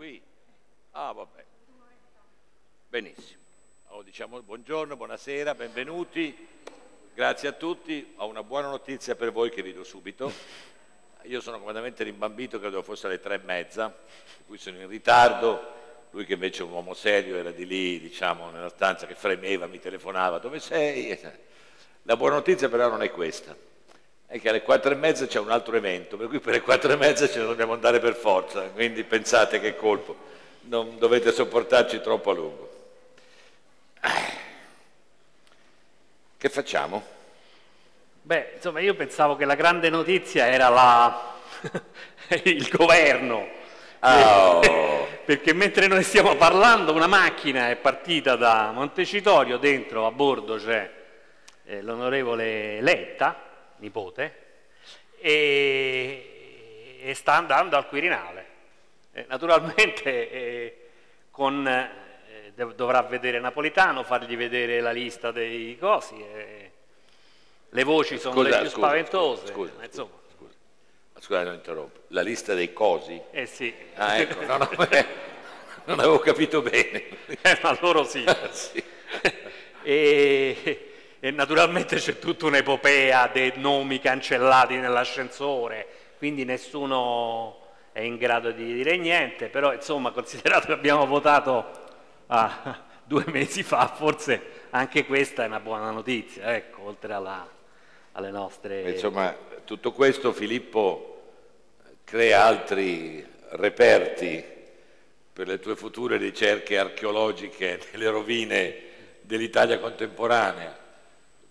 qui? Ah, vabbè. Benissimo. Allora, diciamo buongiorno, buonasera, benvenuti. Grazie a tutti. Ho una buona notizia per voi che vi do subito. Io sono completamente rimbambito, credo fosse alle tre e mezza, per cui sono in ritardo. Lui che invece è un uomo serio era di lì, diciamo, nella stanza che fremeva, mi telefonava, dove sei? La buona notizia però non è questa, è che alle quattro e mezza c'è un altro evento, per cui per le quattro e mezza ce ne dobbiamo andare per forza, quindi pensate che colpo, non dovete sopportarci troppo a lungo. Che facciamo? Beh, insomma, io pensavo che la grande notizia era la... il governo. Oh. Perché mentre noi stiamo parlando una macchina è partita da Montecitorio, dentro a bordo c'è eh, l'onorevole Letta, nipote, e, e, sta andando al Quirinale. Eh, naturalmente eh, con, eh, dovrà vedere Napolitano, fargli vedere la lista dei cosi. Eh, le voci sono Scusa, le più scusa, spaventose. scusa, ma insomma. scusa. Scusa, non interrompo. La lista dei cosi? Eh sì. Ah, ecco, no, no, eh, non avevo capito bene. Eh, ma loro sì. Sì. e, e naturalmente c'è tutta un'epopea dei nomi cancellati nell'ascensore, quindi nessuno è in grado di dire niente, però insomma considerato che abbiamo votato ah, due mesi fa, forse anche questa è una buona notizia, ecco, oltre alla, alle nostre... Insomma, tutto questo Filippo crea altri reperti per le tue future ricerche archeologiche nelle rovine dell'Italia contemporanea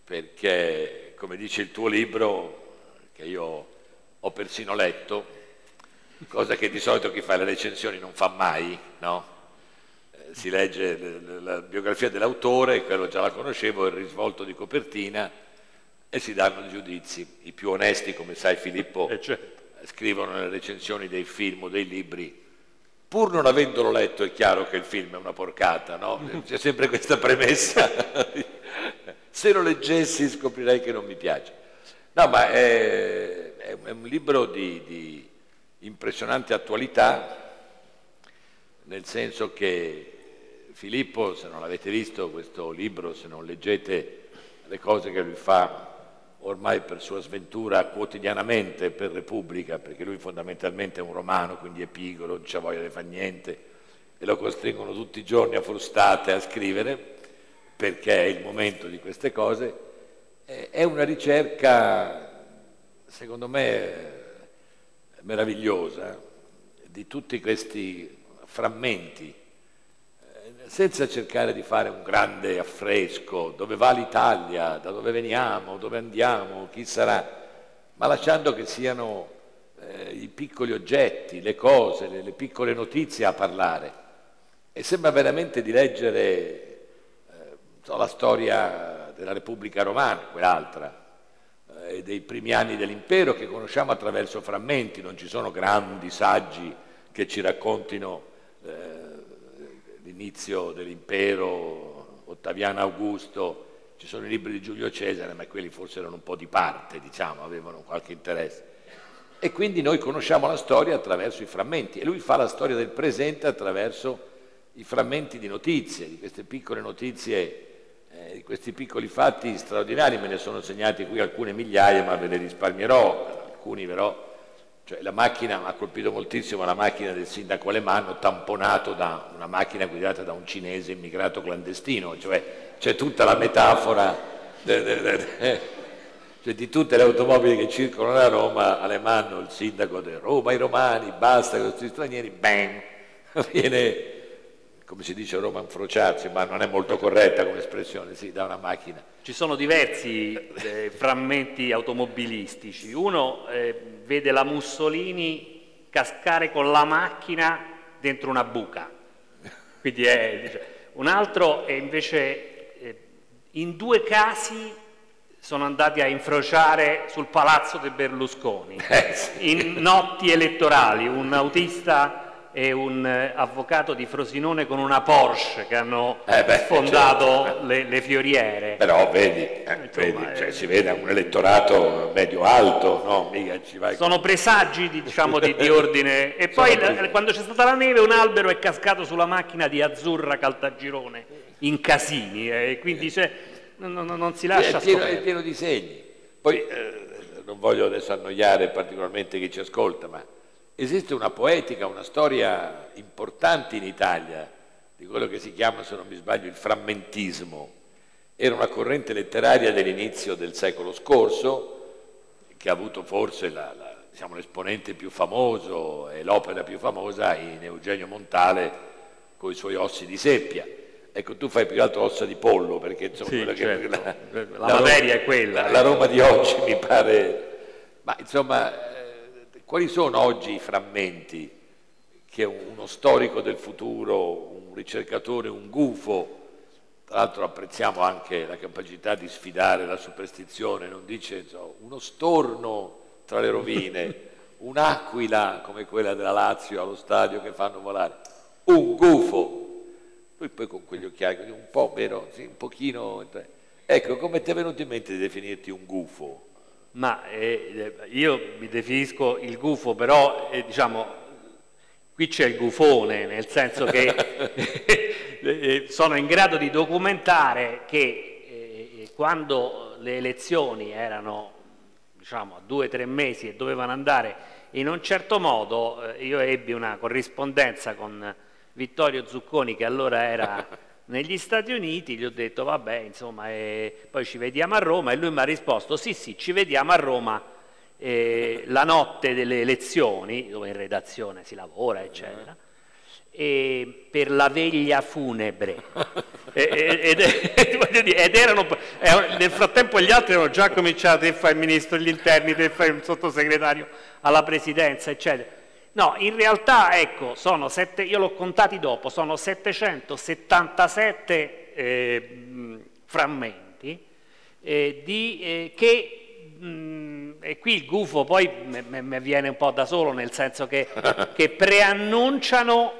perché, come dice il tuo libro, che io ho persino letto, cosa che di solito chi fa le recensioni non fa mai, no? Eh, si legge la biografia dell'autore, quello già la conoscevo, il risvolto di copertina e si danno giudizi. I più onesti, come sai Filippo, Eh, certo. scrivono nelle recensioni dei film o dei libri, pur non avendolo letto è chiaro che il film è una porcata, no? C'è sempre questa premessa. Se lo leggessi scoprirei che non mi piace. No, ma è, è un libro di, di impressionante attualità, nel senso che Filippo, se non l'avete visto questo libro, se non leggete le cose che lui fa ormai per sua sventura quotidianamente per Repubblica, perché lui fondamentalmente è un romano, quindi è pigro, non c'ha voglia di fare niente, e lo costringono tutti i giorni a frustate a scrivere, perché è il momento di queste cose, è una ricerca, secondo me, meravigliosa di tutti questi frammenti, senza cercare di fare un grande affresco, dove va l'Italia, da dove veniamo, dove andiamo, chi sarà, ma lasciando che siano eh, i piccoli oggetti, le cose, le, le piccole notizie a parlare. E sembra veramente di leggere la storia della Repubblica Romana, quell'altra, eh, e dei primi anni dell'impero che conosciamo attraverso frammenti, non ci sono grandi saggi che ci raccontino eh, l'inizio dell'impero, Ottaviano Augusto, ci sono i libri di Giulio Cesare, ma quelli forse erano un po' di parte, diciamo, avevano qualche interesse. E quindi noi conosciamo la storia attraverso i frammenti e lui fa la storia del presente attraverso i frammenti di notizie, di queste piccole notizie, questi piccoli fatti straordinari, me ne sono segnati qui alcune migliaia, ma ve ne risparmierò, alcuni però, cioè la macchina, mi ha colpito moltissimo la macchina del sindaco Alemanno, tamponato da una macchina guidata da un cinese immigrato clandestino, cioè c'è tutta la metafora de, de, de, cioè, di tutte le automobili che circolano a Roma, Alemanno, il sindaco di Roma, i romani, basta con questi stranieri, bang, viene come si dice a Roma, infrociarsi, ma non è molto corretta come espressione, sì, da una macchina. Ci sono diversi eh, frammenti automobilistici. Uno eh, vede la Mussolini cascare con la macchina dentro una buca. Quindi è, dice, un altro è invece eh, in due casi sono andati a infrociare sul palazzo di Berlusconi Eh, sì. in notti elettorali, un autista e un eh, avvocato di Frosinone con una Porsche che hanno Eh beh, fondato certo. le, le fioriere. Però vedi, eh, vedi, cioè, eh. si vede un elettorato medio-alto, no? Mica ci vai Sono presagi di, diciamo, di, di ordine. E poi la- quando c'è stata la neve un albero è cascato sulla macchina di Azzurra Caltagirone in casini eh, e quindi c'è- non, non- non si lascia è, pieno, è pieno di segni. Poi eh, non voglio adesso annoiare particolarmente chi ci ascolta, ma esiste una poetica, una storia importante in Italia di quello che si chiama, se non mi sbaglio, il frammentismo. Era una corrente letteraria dell'inizio del secolo scorso che ha avuto forse la- la- diciamo, l'esponente più famoso e l'opera più famosa in Eugenio Montale con i suoi ossi di seppia. Ecco, tu fai più che altro ossa di pollo perché insomma, Sì, quella che- certo. la, La materia è quella, La, la Roma di oggi mi pare... Ma insomma, quali sono oggi i frammenti che uno storico del futuro, un ricercatore, un gufo, tra l'altro apprezziamo anche la capacità di sfidare la superstizione, non dice insomma, uno storno tra le rovine, un'aquila come quella della Lazio allo stadio che fanno volare, un gufo. Lui poi con quegli occhiali, un po' vero, sì, un pochino. Ecco, come ti è venuto in mente di definirti un gufo? Ma eh, io mi definisco il gufo, però eh, diciamo, qui c'è il gufone, nel senso che eh, sono in grado di documentare che eh, quando le elezioni erano diciamo, a due o tre mesi e dovevano andare in un certo modo, eh, io ebbi una corrispondenza con Vittorio Zucconi che allora era negli Stati Uniti, gli ho detto vabbè, insomma, eh, poi ci vediamo a Roma e lui mi ha risposto sì, sì, ci vediamo a Roma eh, la notte delle elezioni, dove in redazione si lavora, eccetera, e per la veglia funebre. E- ed, dire, ed erano, eh, nel frattempo gli altri erano già cominciati, te fai il ministro degli interni, te fai il sottosegretario alla presidenza, eccetera. No, in realtà, ecco, sono sette, io l'ho contati dopo, sono 777 eh, frammenti eh, di, eh, che, mh, e qui il gufo poi mi viene un po' da solo, nel senso che, che preannunciano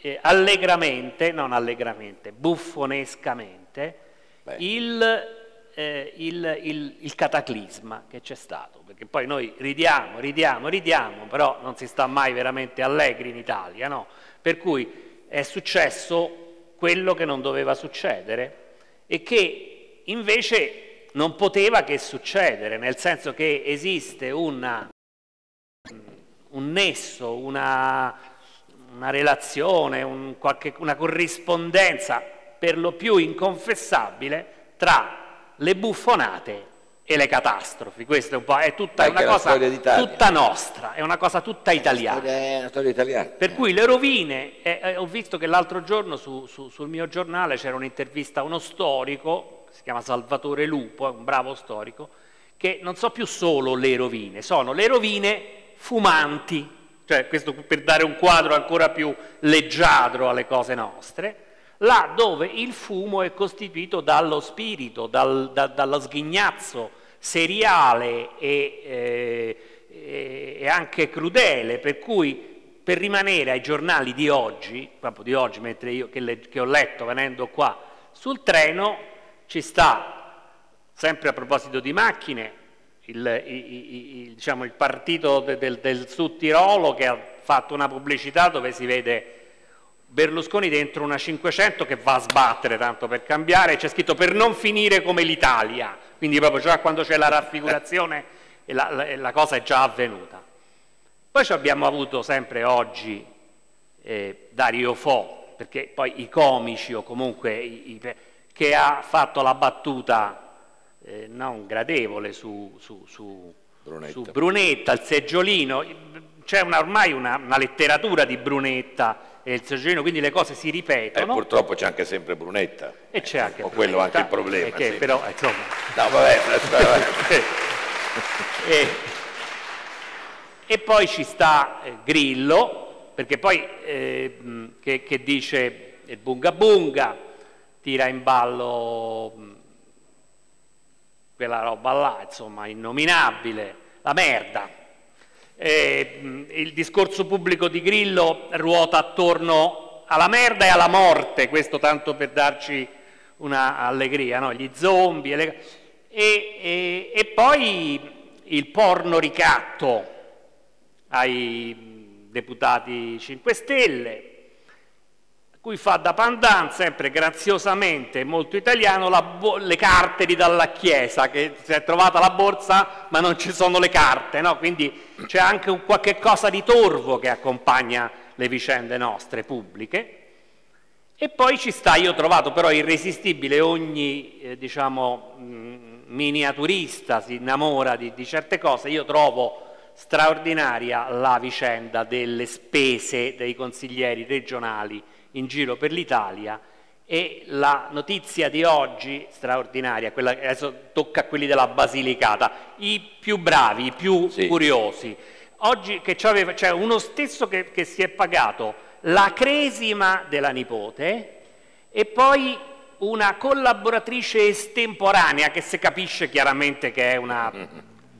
eh, allegramente, non allegramente, buffonescamente, Beh. il, eh, il- il- il cataclisma che c'è stato, perché poi noi ridiamo, ridiamo, ridiamo, però non si sta mai veramente allegri in Italia, no? Per cui è successo quello che non doveva succedere e che invece non poteva che succedere, nel senso che esiste una, un nesso, una, una relazione, un qualche- una corrispondenza per lo più inconfessabile tra le buffonate e le catastrofi. Questa è, un po', è tutta una è la cosa tutta nostra, è una cosa tutta italiana. È una storia italiana. Per cui le rovine, eh, eh, ho visto che l'altro giorno su- su- sul mio giornale c'era un'intervista a uno storico, si chiama Salvatore Lupo, è un bravo storico, che non so più solo le rovine, sono le rovine fumanti, cioè questo per dare un quadro ancora più leggiadro alle cose nostre, là dove il fumo è costituito dallo spirito, dal- da- dallo sghignazzo seriale e, eh, e- anche crudele, per cui per rimanere ai giornali di oggi, proprio di oggi, mentre io che, le- che ho letto venendo qua sul treno, ci sta, sempre a proposito di macchine, il, i- i- i- diciamo, il partito de- del, del Sud Tirolo che ha fatto una pubblicità dove si vede Berlusconi dentro una 500 che va a sbattere tanto per cambiare, c'è scritto per non finire come l'Italia, quindi proprio già quando c'è la raffigurazione la, la- la cosa è già avvenuta. Poi ci abbiamo avuto sempre oggi eh, Dario Fo, perché poi i comici o comunque i- i- che ha fatto la battuta eh, non gradevole su, su- su- Brunetta. su Brunetta, il seggiolino, c'è una- ormai una, una letteratura di Brunetta e il seggiolino, quindi le cose si Eh, ripetono purtroppo c'è anche sempre Brunetta. e c'è anche o quello anche il problema, perché sì. però insomma No, vabbè, vabbè. e, e poi ci sta eh, Grillo, perché poi eh, mh, che, che dice il bunga bunga, tira in ballo mh, quella roba là, insomma, innominabile, la merda. Eh, il discorso pubblico di Grillo ruota attorno alla merda e alla morte, questo tanto per darci una allegria, no? gli zombie, le... e, e, e poi il porno ricatto ai deputati 5 Stelle, cui fa da pandan, sempre graziosamente, molto italiano, le carte di dalla Chiesa, che si è trovata la borsa ma non ci sono le carte, no? quindi c'è anche un qualche cosa di torvo che accompagna le vicende nostre pubbliche. E poi ci sta, io ho trovato però irresistibile ogni, eh, diciamo, mh, miniaturista si innamora di, di certe cose, io trovo straordinaria la vicenda delle spese dei consiglieri regionali in giro per l'Italia e la notizia di oggi straordinaria, quella che adesso tocca a quelli della Basilicata, i più bravi, i più sì. curiosi. Oggi che c'è cioè uno stesso che, che si è pagato la cresima della nipote e poi una collaboratrice estemporanea che si capisce chiaramente che è una...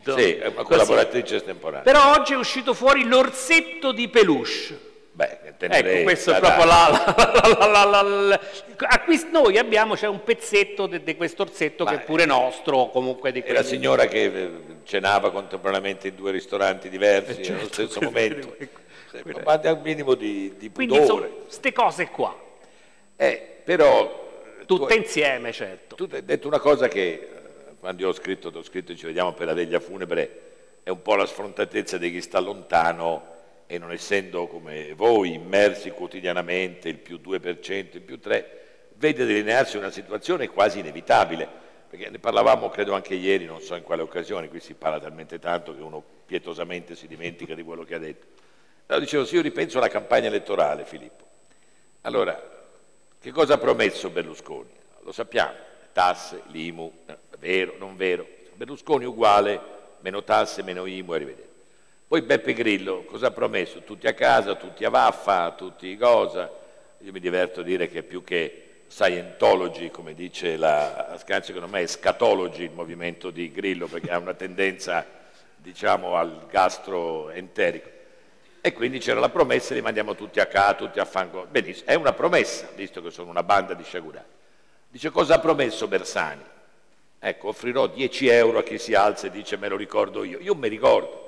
Sì, è una collaboratrice estemporanea. Però oggi è uscito fuori l'orsetto di peluche Beh, ecco, questo è proprio la, noi abbiamo c'è un pezzetto di questo orsetto che è pure nostro comunque di la signora che eh, cenava contemporaneamente in due ristoranti diversi eh certo, nello stesso momento. ma al minimo di, di pudore. quindi queste cose qua. Eh, però tutte tu, insieme certo. tu hai detto una cosa che eh, quando io ho scritto, ho scritto ci vediamo per la veglia funebre è un po' la sfrontatezza di chi sta lontano e non essendo come voi immersi quotidianamente il più 2%, il più 3%, vede delinearsi una situazione quasi inevitabile, perché ne parlavamo credo anche ieri, non so in quale occasione, qui si parla talmente tanto che uno pietosamente si dimentica di quello che ha detto. Allora dicevo, se io ripenso alla campagna elettorale, Filippo, allora che cosa ha promesso Berlusconi? Lo sappiamo, tasse, l'IMU, vero, non vero, Berlusconi uguale, meno tasse, meno IMU, arrivederci. Poi Beppe Grillo, cosa ha promesso? Tutti a casa, tutti a vaffa, tutti cosa? Io mi diverto a dire che più che Scientology, come dice la Scanzi, secondo me è scatology il movimento di Grillo, perché ha una tendenza, diciamo, al gastroenterico. E quindi c'era la promessa di mandiamo tutti a casa, tutti a fango. Benissimo, è una promessa, visto che sono una banda di sciagurati. Dice cosa ha promesso Bersani? Ecco, offrirò 10 euro a chi si alza e dice me lo ricordo io. Io mi ricordo.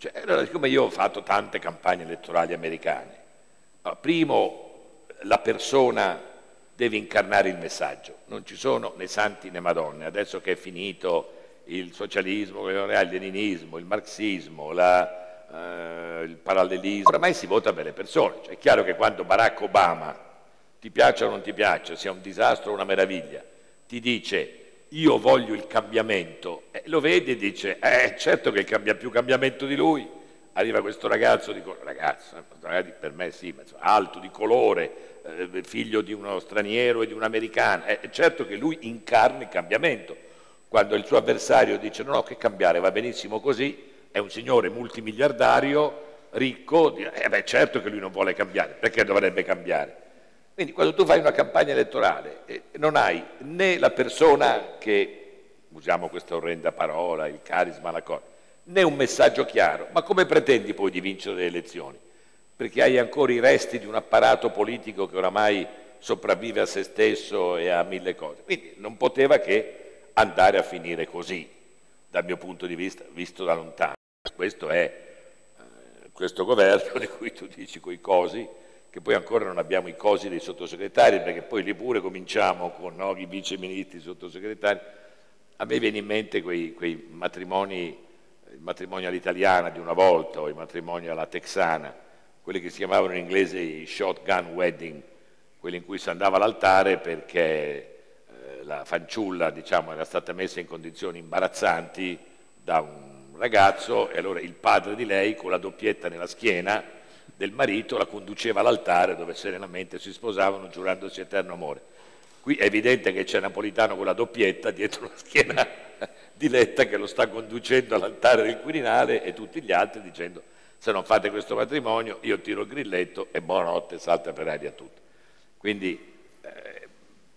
Cioè, allora, siccome io ho fatto tante campagne elettorali americane, allora, primo la persona deve incarnare il messaggio, non ci sono né santi né madonne, adesso che è finito il socialismo, il leninismo, il marxismo, la, eh, il parallelismo, oramai si vota per le persone, cioè, è chiaro che quando Barack Obama, ti piaccia o non ti piaccia, sia un disastro o una meraviglia, ti dice io voglio il cambiamento, eh, lo vede e dice, eh certo che cambia più cambiamento di lui, arriva questo ragazzo, dico, ragazzo, per me sì, ma alto, di colore, eh, figlio di uno straniero e di un'americana, eh, certo che lui incarna il cambiamento, quando il suo avversario dice no, no, che cambiare, va benissimo così, è un signore multimiliardario, ricco, eh beh certo che lui non vuole cambiare, perché dovrebbe cambiare? Quindi quando tu fai una campagna elettorale eh, non hai né la persona che, usiamo questa orrenda parola, il carisma, la cosa, né un messaggio chiaro, ma come pretendi poi di vincere le elezioni? Perché hai ancora i resti di un apparato politico che oramai sopravvive a se stesso e a mille cose. Quindi non poteva che andare a finire così, dal mio punto di vista, visto da lontano. Questo è eh, questo governo di cui tu dici quei cosi, che poi ancora non abbiamo i cosi dei sottosegretari, perché poi lì pure cominciamo con no, i viceministri, i sottosegretari. A me viene in mente quei, quei matrimoni, il matrimonio all'italiana di una volta o il matrimonio alla texana, quelli che si chiamavano in inglese i shotgun wedding, quelli in cui si andava all'altare perché eh, la fanciulla diciamo, era stata messa in condizioni imbarazzanti da un ragazzo e allora il padre di lei con la doppietta nella schiena del marito la conduceva all'altare dove serenamente si sposavano giurandosi eterno amore. Qui è evidente che c'è Napolitano con la doppietta dietro la schiena di Letta che lo sta conducendo all'altare del Quirinale e tutti gli altri dicendo se non fate questo matrimonio io tiro il grilletto e buonanotte salta per aria a tutti. Quindi, eh,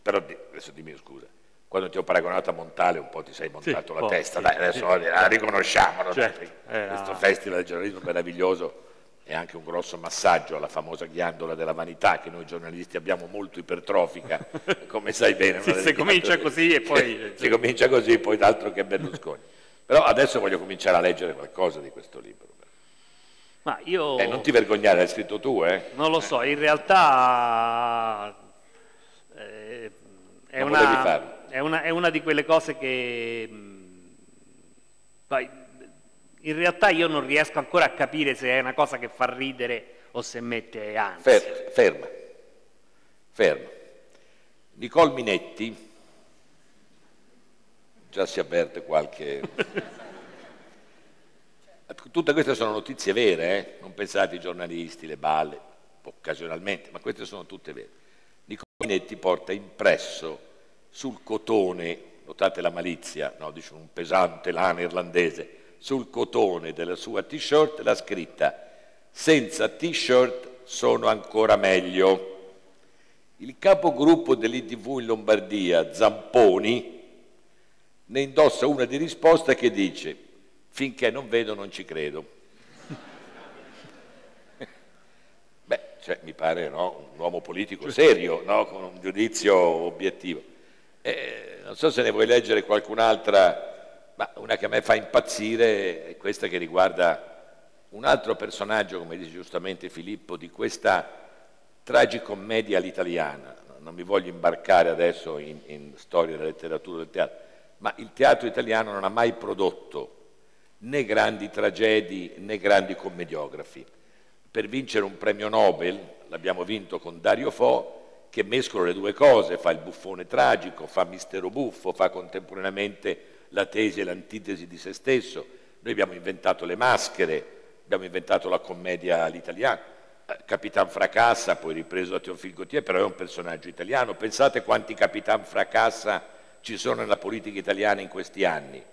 però adesso dimmi scusa, quando ti ho paragonato a Montale un po' ti sei montato Sì, la testa, sì, dai, adesso sì, la riconosciamolo. dai. Certo, era- Questo festival del giornalismo meraviglioso è anche un grosso massaggio alla famosa ghiandola della vanità che noi giornalisti abbiamo molto ipertrofica, come sai bene. Sì, una se comincia così e poi- si comincia così, poi d'altro che Berlusconi. Però adesso voglio cominciare a leggere qualcosa di questo libro. Ma io Eh, non ti vergognare, l'hai scritto tu, eh? non lo so, in realtà eh, è, una, è, una, è una di quelle cose che mh, poi, in realtà io non riesco ancora a capire se è una cosa che fa ridere o se mette ansia. Fer- ferma, ferma. Nicole Minetti, già si avverte qualche... Tutte queste sono notizie vere, eh? non pensate ai giornalisti, le balle, occasionalmente, ma queste sono tutte vere. Nicole Minetti porta impresso sul cotone, notate la malizia, no, dice un pesante lana irlandese, sul cotone della sua t-shirt la scritta senza t-shirt sono ancora meglio. Il capogruppo dell'ITV in Lombardia, Zamponi, ne indossa una di risposta che dice finché non vedo non ci credo. Beh, cioè, mi pare no, un uomo politico serio, no, con un giudizio obiettivo. Eh, non so se ne vuoi leggere qualcun'altra, ma una che a me fa impazzire è questa che riguarda un altro personaggio, come dice giustamente Filippo, di questa tragicommedia all'italiana. Non mi voglio imbarcare adesso in, in storia della letteratura del teatro, ma il teatro italiano non ha mai prodotto né grandi tragedi né grandi commediografi. Per vincere un premio Nobel, l'abbiamo vinto con Dario Fo, che mescola le due cose, fa il buffone tragico, fa mistero buffo, fa contemporaneamente la tesi e l'antitesi di se stesso. Noi abbiamo inventato le maschere, abbiamo inventato la commedia all'italiana. Eh, Capitan Fracassa, poi ripreso da Teofil Gautier, però è un personaggio italiano. Pensate quanti Capitan Fracassa ci sono nella politica italiana in questi anni.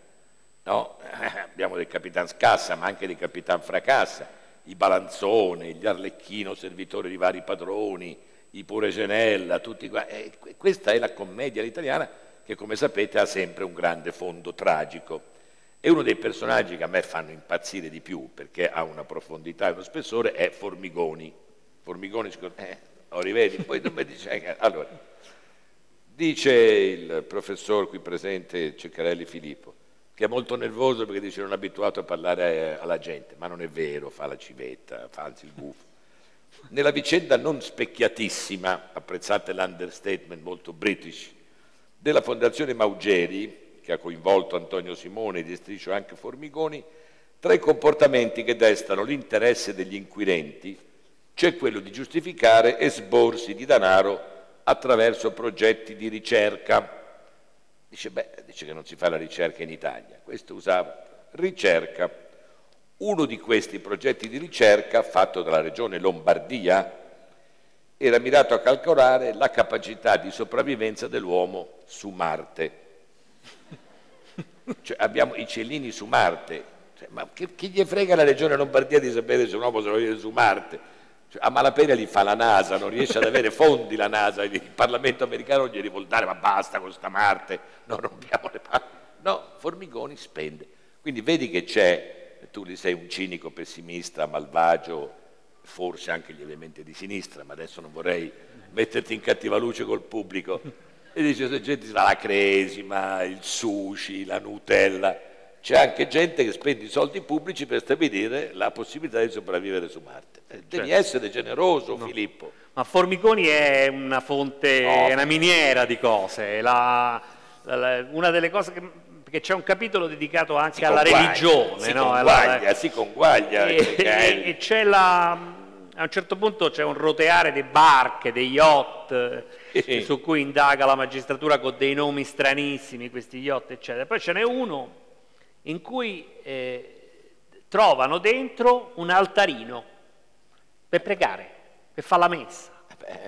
No? Abbiamo del Capitan Scassa, ma anche del Capitan Fracassa, i Balanzone, gli Arlecchino, servitori di vari padroni, i Pure Genella, tutti qua. Eh, que- questa è la commedia all'italiana che, come sapete, ha sempre un grande fondo tragico. E uno dei personaggi che a me fanno impazzire di più, perché ha una profondità e uno spessore, è Formigoni. Formigoni, eh, lo rivedi? Poi mi dice... eh, Allora, dice il professor qui presente Ceccarelli Filippo, che è molto nervoso perché dice non è abituato a parlare eh, alla gente, ma non è vero, fa la civetta, fa anzi il buffo. Nella vicenda non specchiatissima, apprezzate l'understatement molto british, della Fondazione Maugeri, che ha coinvolto Antonio Simone di striscio anche Formigoni, tra i comportamenti che destano l'interesse degli inquirenti c'è quello di giustificare esborsi di denaro attraverso progetti di ricerca. Dice, beh, dice che non si fa la ricerca in Italia. Questo usava ricerca. Uno di questi progetti di ricerca, fatto dalla regione Lombardia, era mirato a calcolare la capacità di sopravvivenza dell'uomo su Marte. Cioè, abbiamo i cellini su Marte. Cioè, ma che, chi gli frega la regione Lombardia di sapere se un uomo sopravvive su Marte? Cioè, a malapena li fa la NASA, non riesce ad avere fondi la NASA, il Parlamento americano gli vuol dare, ma basta con sta Marte, non rompiamo le palle. No, Formigoni spende. Quindi vedi che c'è, tu li sei un cinico pessimista, malvagio, forse anche lievemente di sinistra, ma adesso non vorrei metterti in cattiva luce col pubblico. E dice, se gente si fa la cresima, il sushi, la Nutella, c'è anche gente che spende i soldi pubblici per stabilire la possibilità di sopravvivere su Marte. Eh, Devi Certo. essere generoso, Filippo. Ma Formigoni è una fonte, No. è una miniera di cose, è la- la- la- una delle cose che, perché c'è un capitolo dedicato anche Si alla religione, si no? conguaglia, si conguaglia. e, e- e c'è la, a un certo punto c'è un roteare di barche, dei yacht, Sì. eh, su cui indaga la magistratura con dei nomi stranissimi, questi yacht, eccetera. Poi ce n'è uno in cui eh, trovano dentro un altarino per pregare, per fare la messa.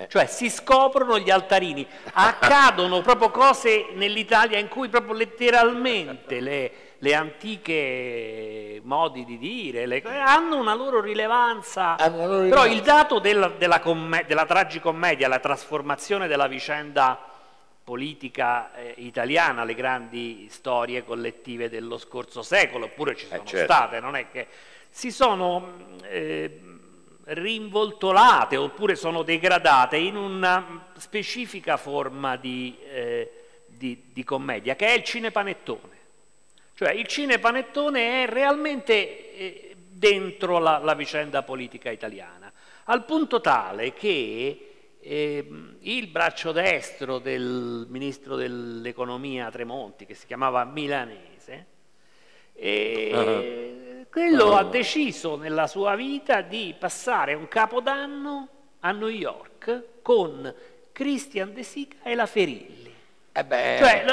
Cioè si scoprono gli altarini, accadono proprio cose nell'Italia in cui proprio letteralmente le, le antiche modi di dire le- hanno una loro rilevanza. Loro Però il dato della, della, comme- della tragicommedia, la trasformazione della vicenda politica eh, italiana, le grandi storie collettive dello scorso secolo, oppure ci Eh, sono certo. state, non è che si sono eh, rinvoltolate oppure sono degradate in una specifica forma di, eh, di- di commedia, che è il cinepanettone. Cioè il cinepanettone è realmente eh, dentro la, la vicenda politica italiana, al punto tale che ehm, il braccio destro del ministro dell'economia Tremonti, che si chiamava Milanese, eh, quello ha deciso nella sua vita di passare un capodanno a New York con Christian De Sica e la Ferilli. Eh beh, Cioè,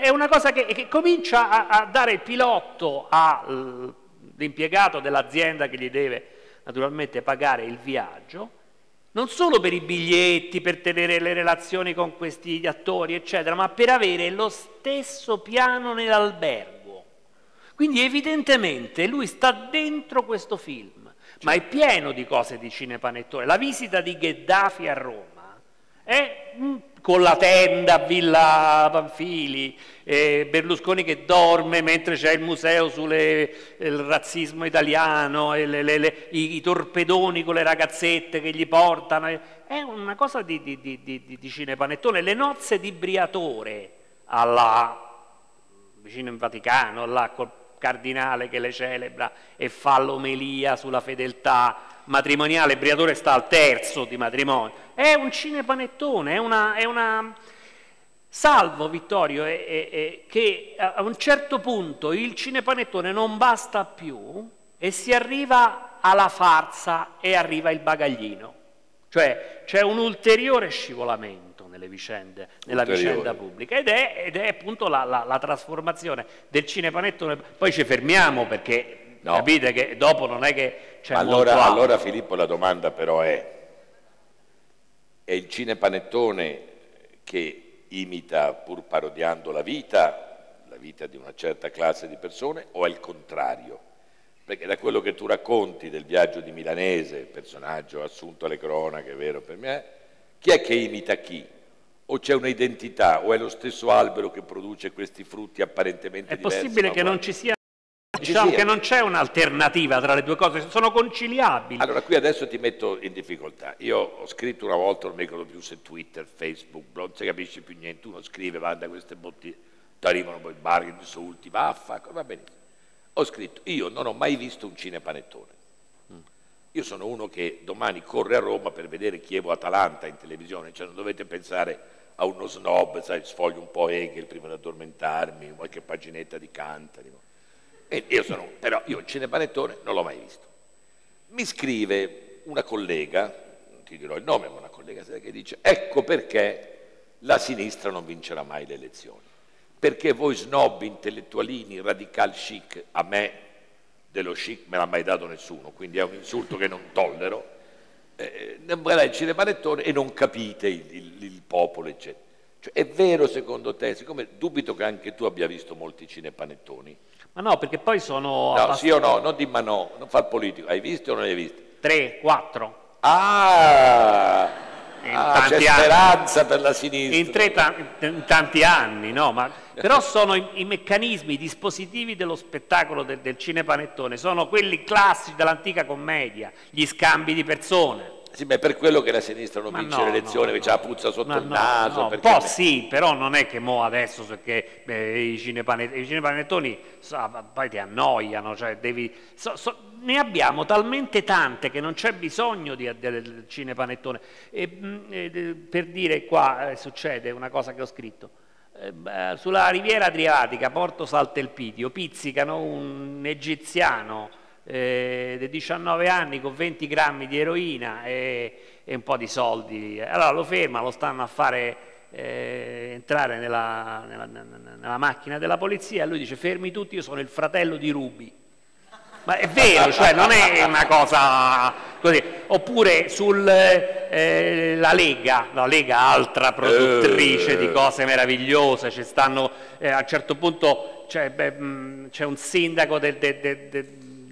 è una cosa che, che comincia a, a dare il pilotto all'impiegato dell'azienda che gli deve naturalmente pagare il viaggio, non solo per i biglietti, per tenere le relazioni con questi attori, eccetera, ma per avere lo stesso piano nell'albergo. Quindi evidentemente lui sta dentro questo film, ma è pieno di cose di cinepanettone. La visita di Gheddafi a Roma è mm, con la tenda a Villa Panfili, eh, Berlusconi che dorme mentre c'è il museo sul razzismo italiano, le- le- le- i, i torpedoni con le ragazzette che gli portano. eh. È una cosa di, di, di, di cinepanettone. Le nozze di Briatore alla vicino in Vaticano, là col cardinale che le celebra e fa l'omelia sulla fedeltà matrimoniale, Briatore sta al terzo di matrimonio, è un cinepanettone, è una... È una... Salvo Vittorio è, è- è che a un certo punto il cinepanettone non basta più e si arriva alla farsa e arriva il bagaglino. Cioè c'è un ulteriore scivolamento nelle vicende, nella Ulteriore. vicenda pubblica ed è, ed è appunto la, la- la trasformazione del cinepanettone. Poi ci fermiamo perché No. capite che dopo non è che c'è allora, allora Filippo la domanda però è, è il cinepanettone che imita pur parodiando la vita, la vita di una certa classe di persone o è il contrario? Perché da quello che tu racconti del viaggio di Milanese, personaggio assunto alle cronache, vero per me, chi è che imita chi? O c'è un'identità o è lo stesso albero che produce questi frutti apparentemente È diversi? possibile ma che non uguali? ci sia, ci diciamo che non c'è un'alternativa tra le due cose, sono conciliabili. Allora, qui adesso ti metto in difficoltà. Io ho scritto una volta, non mi ricordo più se Twitter, Facebook, non si capisce più niente. Uno scrive, manda queste bottiglie, ti arrivano poi i bar insulti, vaffa, va benissimo. Ho scritto, io non ho mai visto un cinepanettone. Io sono uno che domani corre a Roma per vedere Chievo-Atalanta in televisione, cioè non dovete pensare a uno snob, sai, sfoglio un po' Hegel prima di addormentarmi, qualche paginetta di Cantari. no? E io sono, però io il cinepanettone non l'ho mai visto. Mi scrive una collega, non ti dirò il nome, ma una collega che dice, ecco perché la sinistra non vincerà mai le elezioni. Perché voi snob, intellettualini, radical chic, a me dello chic me l'ha mai dato nessuno, quindi è un insulto che non tollero, eh, il cinepanettone e non capite il, il- il popolo, eccetera. Cioè, è vero secondo te, siccome dubito che anche tu abbia visto molti cinepanettoni, Ma no, perché poi sono no, sì o no, non di ma no, non fa il politico, hai visto o non hai visti? 3, 4, Ah, ah, tanti c'è anni. speranza per la sinistra. in, tre in tanti anni, no? Ma, però sono i, i meccanismi, i dispositivi dello spettacolo del, del cinepanettone, sono quelli classici dell'antica commedia, gli scambi di persone. Sì, ma è per quello che la sinistra non Ma vince no, le elezioni, no, perché no. la puzza sotto Ma il no, naso. no, un po' sì, però non è che mo adesso perché eh, i, cinepane- i cinepanettoni so, poi ti annoiano, cioè devi, so- so- ne abbiamo talmente tante che non c'è bisogno di, del cinepanettone. E, eh, per dire qua eh, succede una cosa che ho scritto. Eh, beh, sulla riviera Adriatica, Porto Saltelpidio, pizzicano un egiziano eh, di 19 anni con 20 grammi di eroina e, e un po' di soldi. Allora lo ferma, lo stanno a fare eh, entrare nella, nella- nella- macchina della polizia e lui dice fermi tutti, io sono il fratello di Rubi. Ma è vero, cioè non è una cosa così. Oppure sulla Lega, la Lega altra produttrice Eh. di cose meravigliose, ci stanno eh, a un certo punto c'è, un sindaco del, de- de- de- de-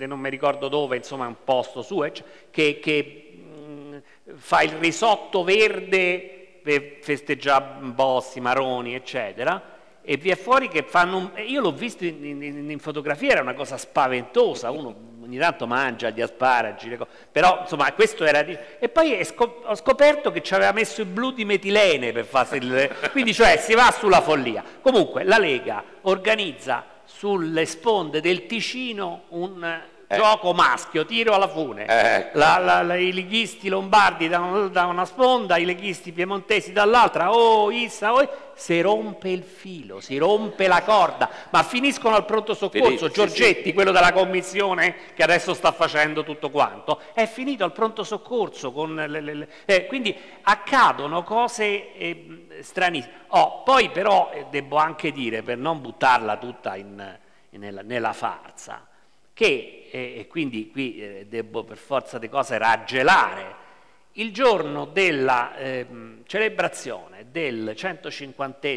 non mi ricordo dove, insomma è un posto suo, ecc- che, che, mh, fa il risotto verde per festeggiare Bossi, Maroni, eccetera, e vi è fuori che fanno... Io l'ho visto in, in, in, fotografia, era una cosa spaventosa, uno ogni tanto mangia gli asparagi, però insomma questo era... Di... E poi scop ho scoperto che ci aveva messo il blu di metilene per fare il... Quindi cioè si va sulla follia. Comunque la Lega organizza sulle sponde del Ticino un eh. gioco maschio, tiro alla fune. Eh. La, la, la, I leghisti lombardi da, un, da, una sponda, i leghisti piemontesi dall'altra, oh Issa, oh, si rompe il filo, si rompe la corda, ma finiscono al pronto soccorso. Finito, Giorgetti, sì, sì. quello della commissione che adesso sta facendo tutto quanto, è finito al pronto soccorso. Le, le, le, eh, quindi accadono cose eh, stranissime. Oh, poi però eh, devo anche dire, per non buttarla tutta in, in, nella, nella farsa, che, e quindi qui eh, devo per forza di cose raggelare, il giorno della eh, celebrazione del 150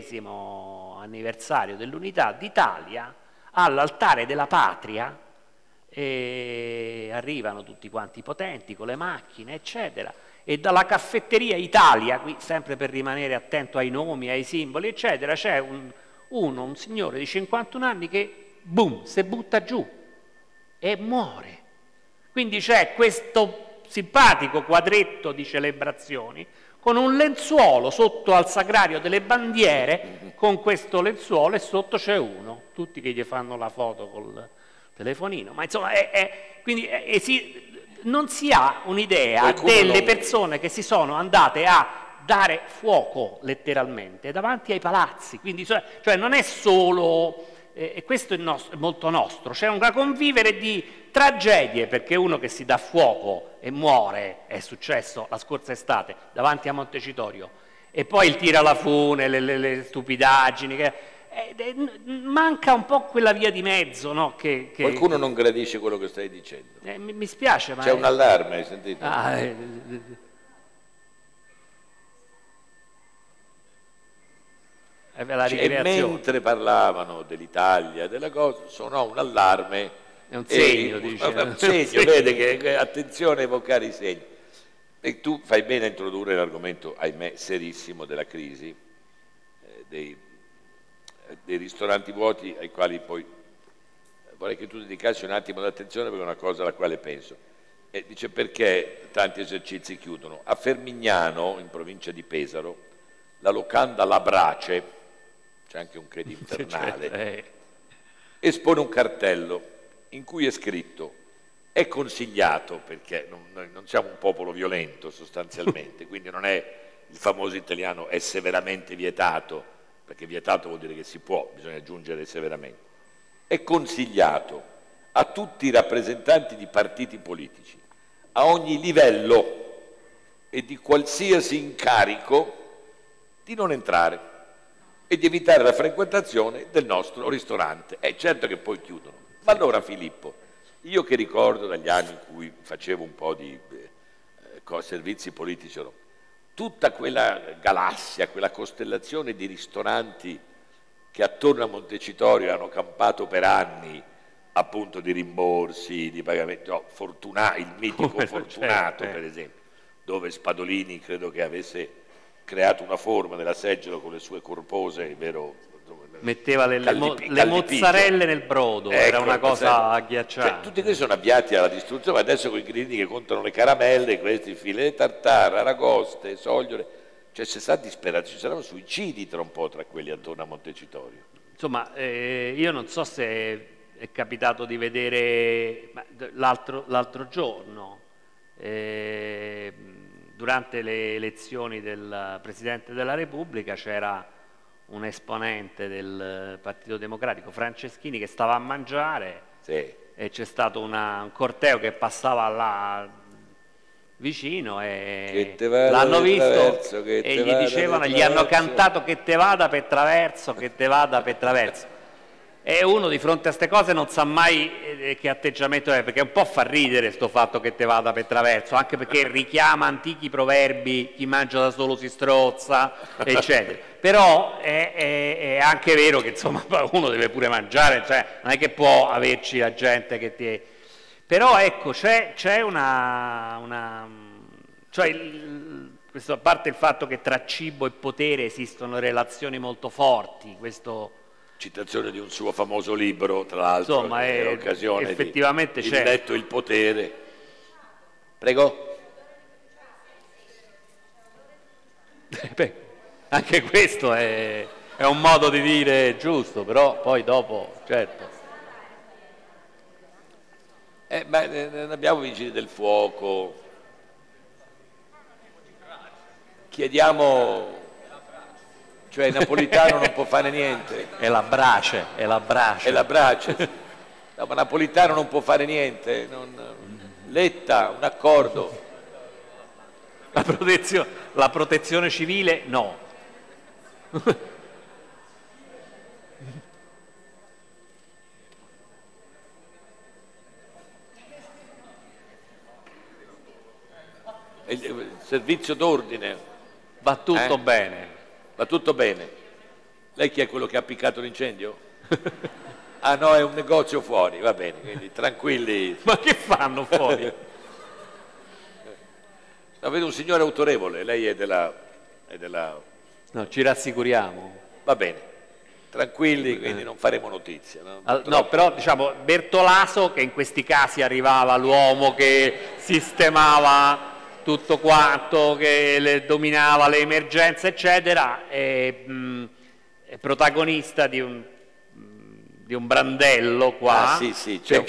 anniversario dell'unità d'Italia, all'altare della patria, eh, arrivano tutti quanti i potenti con le macchine, eccetera, e dalla caffetteria Italia, qui sempre per rimanere attento ai nomi, ai simboli, eccetera, c'è un, uno, un signore di 51 anni che, boom, si butta giù e muore. Quindi c'è questo simpatico quadretto di celebrazioni con un lenzuolo sotto al sagrario delle bandiere, con questo lenzuolo e sotto c'è uno, tutti che gli fanno la foto col telefonino, ma insomma è, è, quindi è, si, non si ha un'idea delle non... persone che si sono andate a dare fuoco letteralmente davanti ai palazzi, quindi cioè, cioè non è solo eh, e questo è, nostro, è molto nostro, c'è un convivere di tragedie, perché uno che si dà fuoco e muore, è successo la scorsa estate davanti a Montecitorio, e poi il tira alla fune, le, le, le stupidaggini, che, eh, eh, manca un po' quella via di mezzo. No? Che, che, Qualcuno non gradisce quello che stai dicendo. Eh, mi, mi, spiace, ma... C'è un allarme, hai sentito? Ah, cioè, mentre parlavano dell'Italia, della cosa, suonò un allarme. È un segno, e, dice. Un segno, vede che attenzione a evocare i segni. E tu fai bene a introdurre l'argomento, ahimè, serissimo della crisi, eh, dei, eh, dei, ristoranti vuoti ai quali poi vorrei che tu dedicassi un attimo d'attenzione perché è una cosa alla quale penso. E dice perché tanti esercizi chiudono. A Fermignano, in provincia di Pesaro, la locanda La Brace, c'è anche un credo infernale, eh. espone un cartello in cui è scritto è consigliato, perché non, noi non siamo un popolo violento sostanzialmente, quindi non è il famoso italiano è severamente vietato, perché vietato vuol dire che si può, bisogna aggiungere severamente, è consigliato a tutti i rappresentanti di partiti politici, a ogni livello e di qualsiasi incarico, di non entrare e di evitare la frequentazione del nostro ristorante. È certo che poi chiudono. Ma allora Filippo, io che ricordo dagli anni in cui facevo un po' di eh, servizi politici, tutta quella galassia, quella costellazione di ristoranti che attorno a Montecitorio hanno campato per anni appunto di rimborsi, di pagamenti, no, Fortuna, il mitico Fortunato certo. per esempio, dove Spadolini credo che avesse creato una forma nella seggiola con le sue corpose, vero? Metteva le, callipi, le mozzarelle nel brodo, ecco, era una cosa sai, agghiacciata. Cioè, tutti questi sono avviati alla distruzione, ma adesso con i grilli che contano le caramelle, questi filet tartare, aragoste, sogliole, cioè se sa disperato, ci saranno suicidi tra un po' tra quelli attorno a Montecitorio. Insomma, eh, io non so se è capitato di vedere l'altro giorno, eh, durante le elezioni del Presidente della Repubblica c'era un esponente del Partito Democratico, Franceschini, che stava a mangiare sì. e c'è stato una, un corteo che passava là vicino e l'hanno visto e gli dicevano, gli hanno cantato che te vada per traverso, che te vada per traverso. E uno di fronte a queste cose non sa mai eh, che atteggiamento è, perché un po' fa ridere questo fatto che te vada per traverso, anche perché richiama antichi proverbi, chi mangia da solo si strozza, eccetera. Però è, è, è anche vero che insomma uno deve pure mangiare, cioè non è che può averci la gente che ti... Però ecco, c'è una, una... cioè il, questo, a parte il fatto che tra cibo e potere esistono relazioni molto forti, questo... Citazione di un suo famoso libro, tra l'altro, Insomma, in è, occasione effettivamente di c'è. Il letto il potere. Prego. Beh, anche questo è, è un modo di dire giusto, però poi dopo, certo. Eh, ma eh, non abbiamo vigili del fuoco. Chiediamo, cioè Napolitano non può fare niente. È la brace, è la brace. È la brace. No, ma Napolitano non può fare niente. non- Letta, un accordo. La, protezio- la protezione civile no. Il il servizio d'ordine, Va tutto Eh? bene. Va tutto bene. Lei chi è quello che ha appiccato l'incendio? Ah no, è un negozio fuori, va bene, quindi tranquilli. Ma che fanno fuori? No, vedo un signore autorevole, lei è della, è della... No, ci rassicuriamo. Va bene, tranquilli, quindi non faremo notizia. No? No, però diciamo Bertolaso che in questi casi arrivava l'uomo che sistemava tutto quanto, che le- dominava le emergenze, eccetera, è, mh, è protagonista di un, mh, di un brandello qua. Ah, sì, sì, c'è un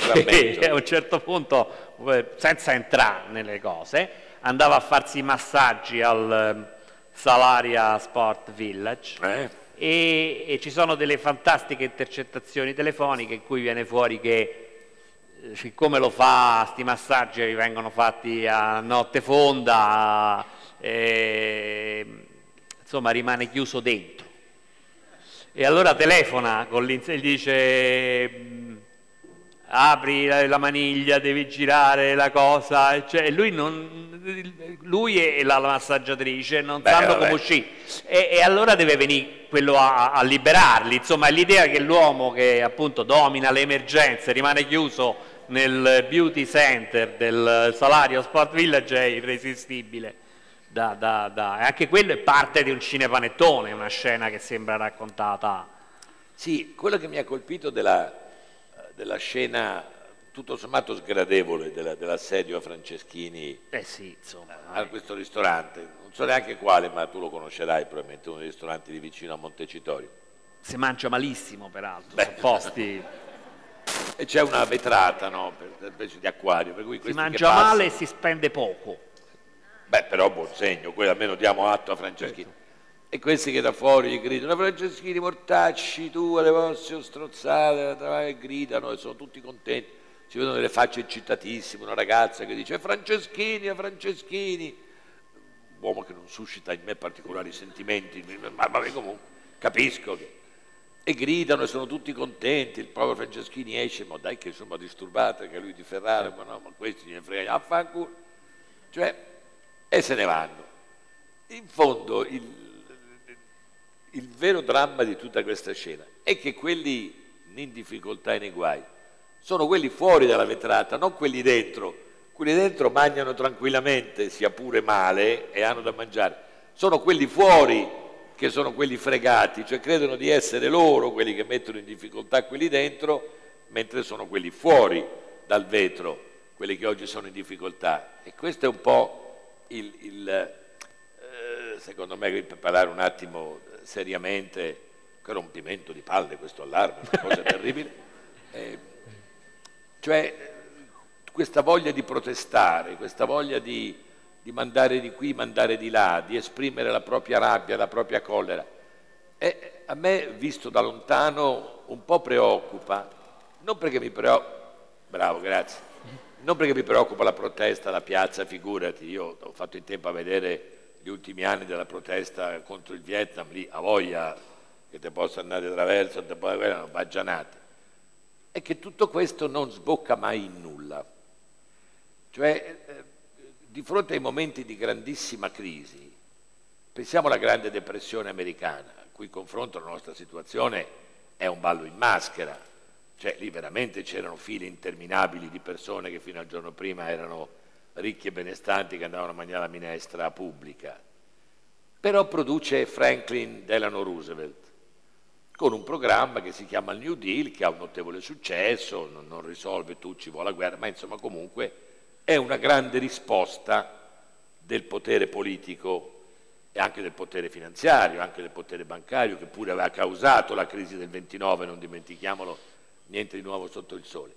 a un certo punto, eh, senza entrare nelle cose, andava a farsi massaggi al eh, Salaria Sport Village Eh? e, e ci sono delle fantastiche intercettazioni telefoniche in cui viene fuori che siccome lo fa, sti massaggi vengono fatti a notte fonda, eh, insomma rimane chiuso dentro. E allora telefona con l'ins- e gli dice "Mm, apri la, la maniglia, devi girare la cosa, e cioè, lui, non, lui e la massaggiatrice non Beh, sanno vabbè. come uscire e, e allora deve venire quello a, a liberarli, insomma l'idea che l'uomo che appunto domina le emergenze rimane chiuso nel beauty center del Salario Sport Village è irresistibile. Da, da, da. E anche quello è parte di un cinepanettone, una scena che sembra raccontata. Sì, quello che mi ha colpito della, della scena tutto sommato sgradevole della- dell'assedio a Franceschini Eh sì, insomma. a questo ristorante, non so neanche quale, ma tu lo conoscerai probabilmente, uno dei ristoranti di vicino a Montecitorio. Si mangia malissimo, peraltro. Beh. sono posti. E c'è una vetrata, no, per, specie di acquario, per cui Si mangia passano- male e si spende poco. Beh, però buon segno, quello almeno diamo atto a Franceschini. E questi che da fuori gli gridano, Franceschini, mortacci, tu, alle vostre strozzate, e gridano e sono tutti contenti. Si vedono delle facce eccitatissime, una ragazza che dice, Franceschini, Franceschini. Uomo che non suscita in me particolari sentimenti, ma vabbè comunque, capisco che... E gridano e sono tutti contenti, il povero Franceschini esce, ma dai che insomma disturbate, che lui di Ferrara, ma no, ma questi gliene frega, affanculo. Cioè, e se ne vanno. In fondo il, il vero dramma di tutta questa scena è che quelli in difficoltà e nei guai sono quelli fuori dalla vetrata, non quelli dentro. Quelli dentro mangiano tranquillamente, sia pure male, e hanno da mangiare. Sono quelli fuori che sono quelli fregati, cioè credono di essere loro quelli che mettono in difficoltà quelli dentro, mentre sono quelli fuori dal vetro, quelli che oggi sono in difficoltà. E questo è un po' il, il, eh, secondo me, per parlare un attimo seriamente, che rompimento di palle questo allarme, una cosa terribile. Eh, cioè questa voglia di protestare, questa voglia di, di mandare di qui, mandare di là, di esprimere la propria rabbia, la propria collera, e a me, visto da lontano, un po' preoccupa, non perché mi preoccupa, bravo, grazie, non perché mi preoccupa la protesta, la piazza, figurati, io ho fatto in tempo a vedere gli ultimi anni della protesta contro il Vietnam, lì a voglia che te possa andare di traverso, te poi erano baggianate. E che tutto questo non sbocca mai in nulla. Cioè, eh, di fronte ai momenti di grandissima crisi, pensiamo alla grande depressione americana, a cui confronto la nostra situazione è un ballo in maschera, cioè lì veramente c'erano file interminabili di persone che fino al giorno prima erano ricchi e benestanti che andavano a mangiare la minestra pubblica. però produce Franklin Delano Roosevelt con un programma che si chiama il New Deal, che ha un notevole successo, non, risolve tutto, ci vuole la guerra, ma insomma comunque è una grande risposta del potere politico e anche del potere finanziario, anche del potere bancario, che pure aveva causato la crisi del 29, non dimentichiamolo, niente di nuovo sotto il sole.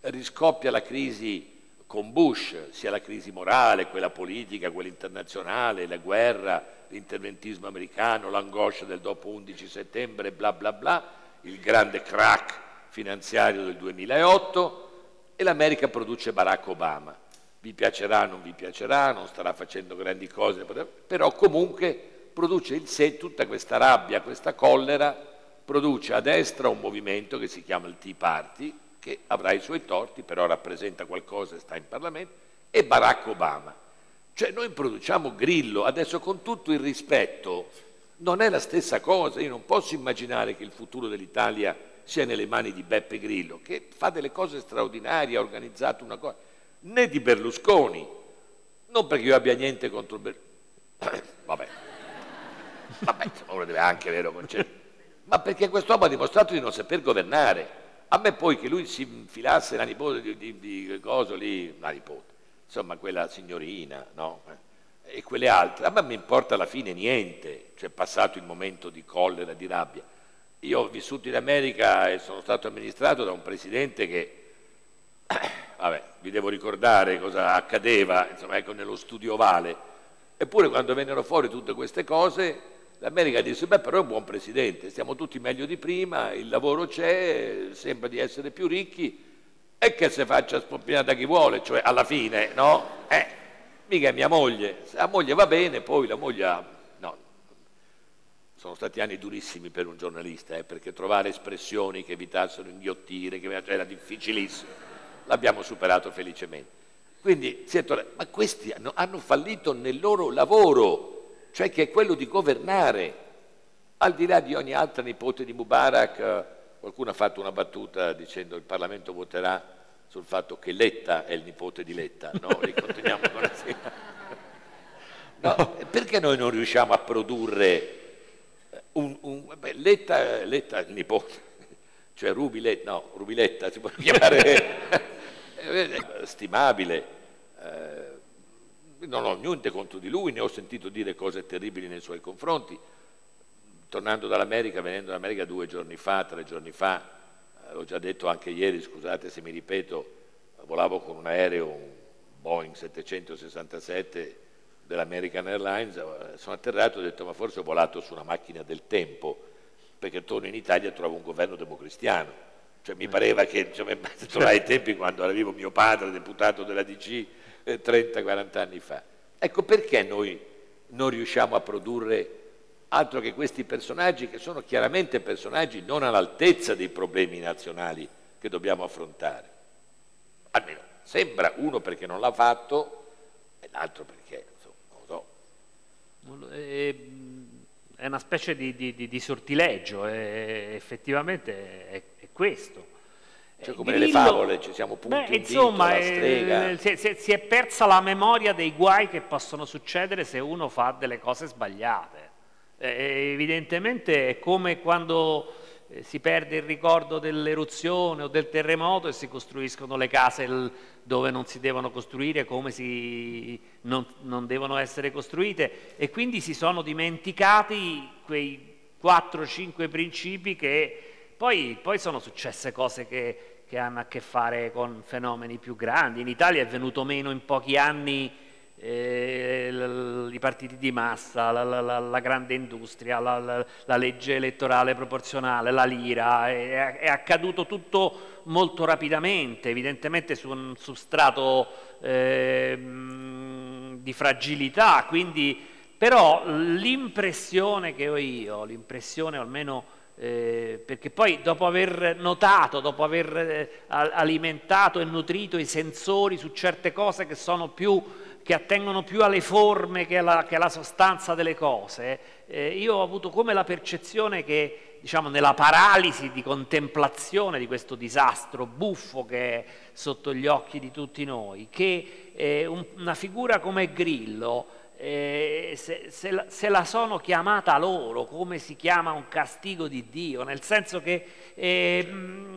Riscoppia la crisi con Bush, sia la crisi morale, quella politica, quella internazionale, la guerra, l'interventismo americano, l'angoscia del dopo 11 settembre, bla bla bla, il grande crack finanziario del 2008 e l'America produce Barack Obama. Vi piacerà, non vi piacerà, non starà facendo grandi cose, però comunque produce in sé tutta questa rabbia, questa collera, produce a destra un movimento che si chiama il Tea Party, che avrà i suoi torti, però rappresenta qualcosa e sta in Parlamento, e Barack Obama. Cioè noi produciamo Grillo, adesso con tutto il rispetto, non è la stessa cosa, io non posso immaginare che il futuro dell'Italia sia nelle mani di Beppe Grillo, che fa delle cose straordinarie, ha organizzato una cosa, né di Berlusconi, non perché io abbia niente contro Berlusconi, vabbè, vabbè, uno deve anche, vero, concedere, ma perché quest'uomo ha dimostrato di non saper governare, a me poi che lui si infilasse la nipote di, di, di coso lì, la nipote, insomma quella signorina, no? E quelle altre, a me mi importa alla fine niente, c'è passato il momento di collera, di rabbia. Io ho vissuto in America e sono stato amministrato da un presidente che, vabbè, vi devo ricordare cosa accadeva, insomma, ecco, nello studio ovale. Eppure quando vennero fuori tutte queste cose, L'America disse, beh però è un buon presidente, stiamo tutti meglio di prima, il lavoro c'è, sembra di essere più ricchi e che se faccia spoppinare chi vuole, cioè alla fine, no? Eh, mica è mia moglie, se la moglie va bene, poi la moglie ha... No, sono stati anni durissimi per un giornalista, eh, perché trovare espressioni che evitassero inghiottire, che era difficilissimo, l'abbiamo superato felicemente. Quindi, ma questi hanno, hanno fallito nel loro lavoro, cioè che è quello di governare, al di là di ogni altra nipote di Mubarak, qualcuno ha fatto una battuta dicendo il Parlamento voterà sul fatto che Letta è il nipote di Letta, no, riconteniamo con la No, perché noi non riusciamo a produrre un, un beh, Letta, Letta il nipote, cioè Rubiletta, no, Rubiletta si può chiamare stimabile, eh, non ho niente contro di lui, ne ho sentito dire cose terribili nei suoi confronti. Tornando dall'America, venendo dall'America due giorni fa, tre giorni fa, eh, l'ho già detto anche ieri, scusate se mi ripeto, volavo con un aereo, un Boeing 767 dell'American Airlines, eh, sono atterrato e ho detto ma forse ho volato su una macchina del tempo, perché torno in Italia e trovo un governo democristiano. Cioè, mi pareva che insomma, ai tempi quando era vivo mio padre, deputato della DC, 30-40 eh, anni fa. Ecco perché noi non riusciamo a produrre altro che questi personaggi che sono chiaramente personaggi non all'altezza dei problemi nazionali che dobbiamo affrontare. Almeno sembra uno perché non l'ha fatto e l'altro perché, insomma, non lo so. È una specie di, di, di sortileggio, è, effettivamente è, è questo. Cioè come Grillo, nelle favole ci siamo punti beh, insomma, dito, eh, si, si, si, è persa la memoria dei guai che possono succedere se uno fa delle cose sbagliate. Eh, evidentemente è come quando eh, si perde il ricordo dell'eruzione o del terremoto e si costruiscono le case dove non si devono costruire, come si, non, non devono essere costruite e quindi si sono dimenticati quei 4-5 principi che poi, poi sono successe cose che, che, hanno a che fare con fenomeni più grandi. In Italia è venuto meno in pochi anni eh, i partiti di massa, la, la, la, la grande industria, la, legge elettorale proporzionale, la lira, è, è, accaduto tutto molto rapidamente, evidentemente su un substrato eh, di fragilità, quindi però l'impressione che ho io, l'impressione almeno eh, perché poi dopo aver notato, dopo aver eh, alimentato e nutrito i sensori su certe cose che, più, che attengono più alle forme che alla, che alla sostanza delle cose, eh, io ho avuto come la percezione che diciamo, nella paralisi di contemplazione di questo disastro buffo che è sotto gli occhi di tutti noi, che eh, un, una figura come Grillo eh, se, se, la, se, la, sono chiamata loro come si chiama un castigo di Dio, nel senso che eh,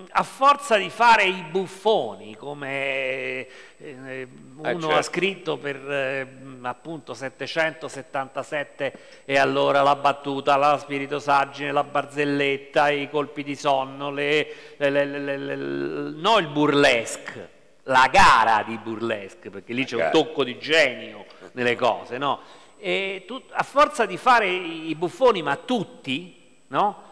a forza di fare i buffoni, come eh, eh uno certo. ha scritto per eh, appunto 777 e allora la battuta, la spiritosaggine, la barzelletta, i colpi di sonno, le, le, le, no il burlesque, la gara di burlesque, perché lì c'è un tocco di genio nelle cose, no? E tu, a forza di fare i buffoni, ma tutti, no?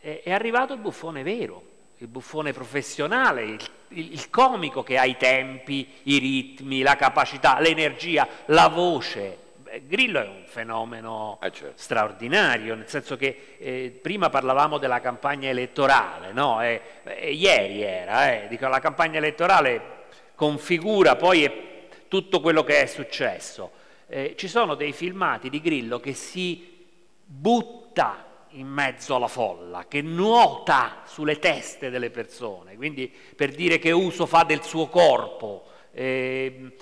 È, è arrivato il buffone vero, il buffone professionale, il, il, il, comico che ha i tempi, i ritmi, la capacità, l'energia, la voce. Grillo è un fenomeno ah, certo. straordinario, nel senso che eh, prima parlavamo della campagna elettorale, no? eh, eh, ieri era, eh, dico, la campagna elettorale configura poi tutto quello che è successo eh, ci sono dei filmati di Grillo che si butta in mezzo alla folla, che nuota sulle teste delle persone, quindi per dire che uso fa del suo corpo. Eh,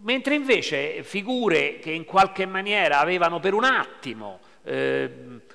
mentre invece figure che in qualche maniera avevano per un attimo, eh,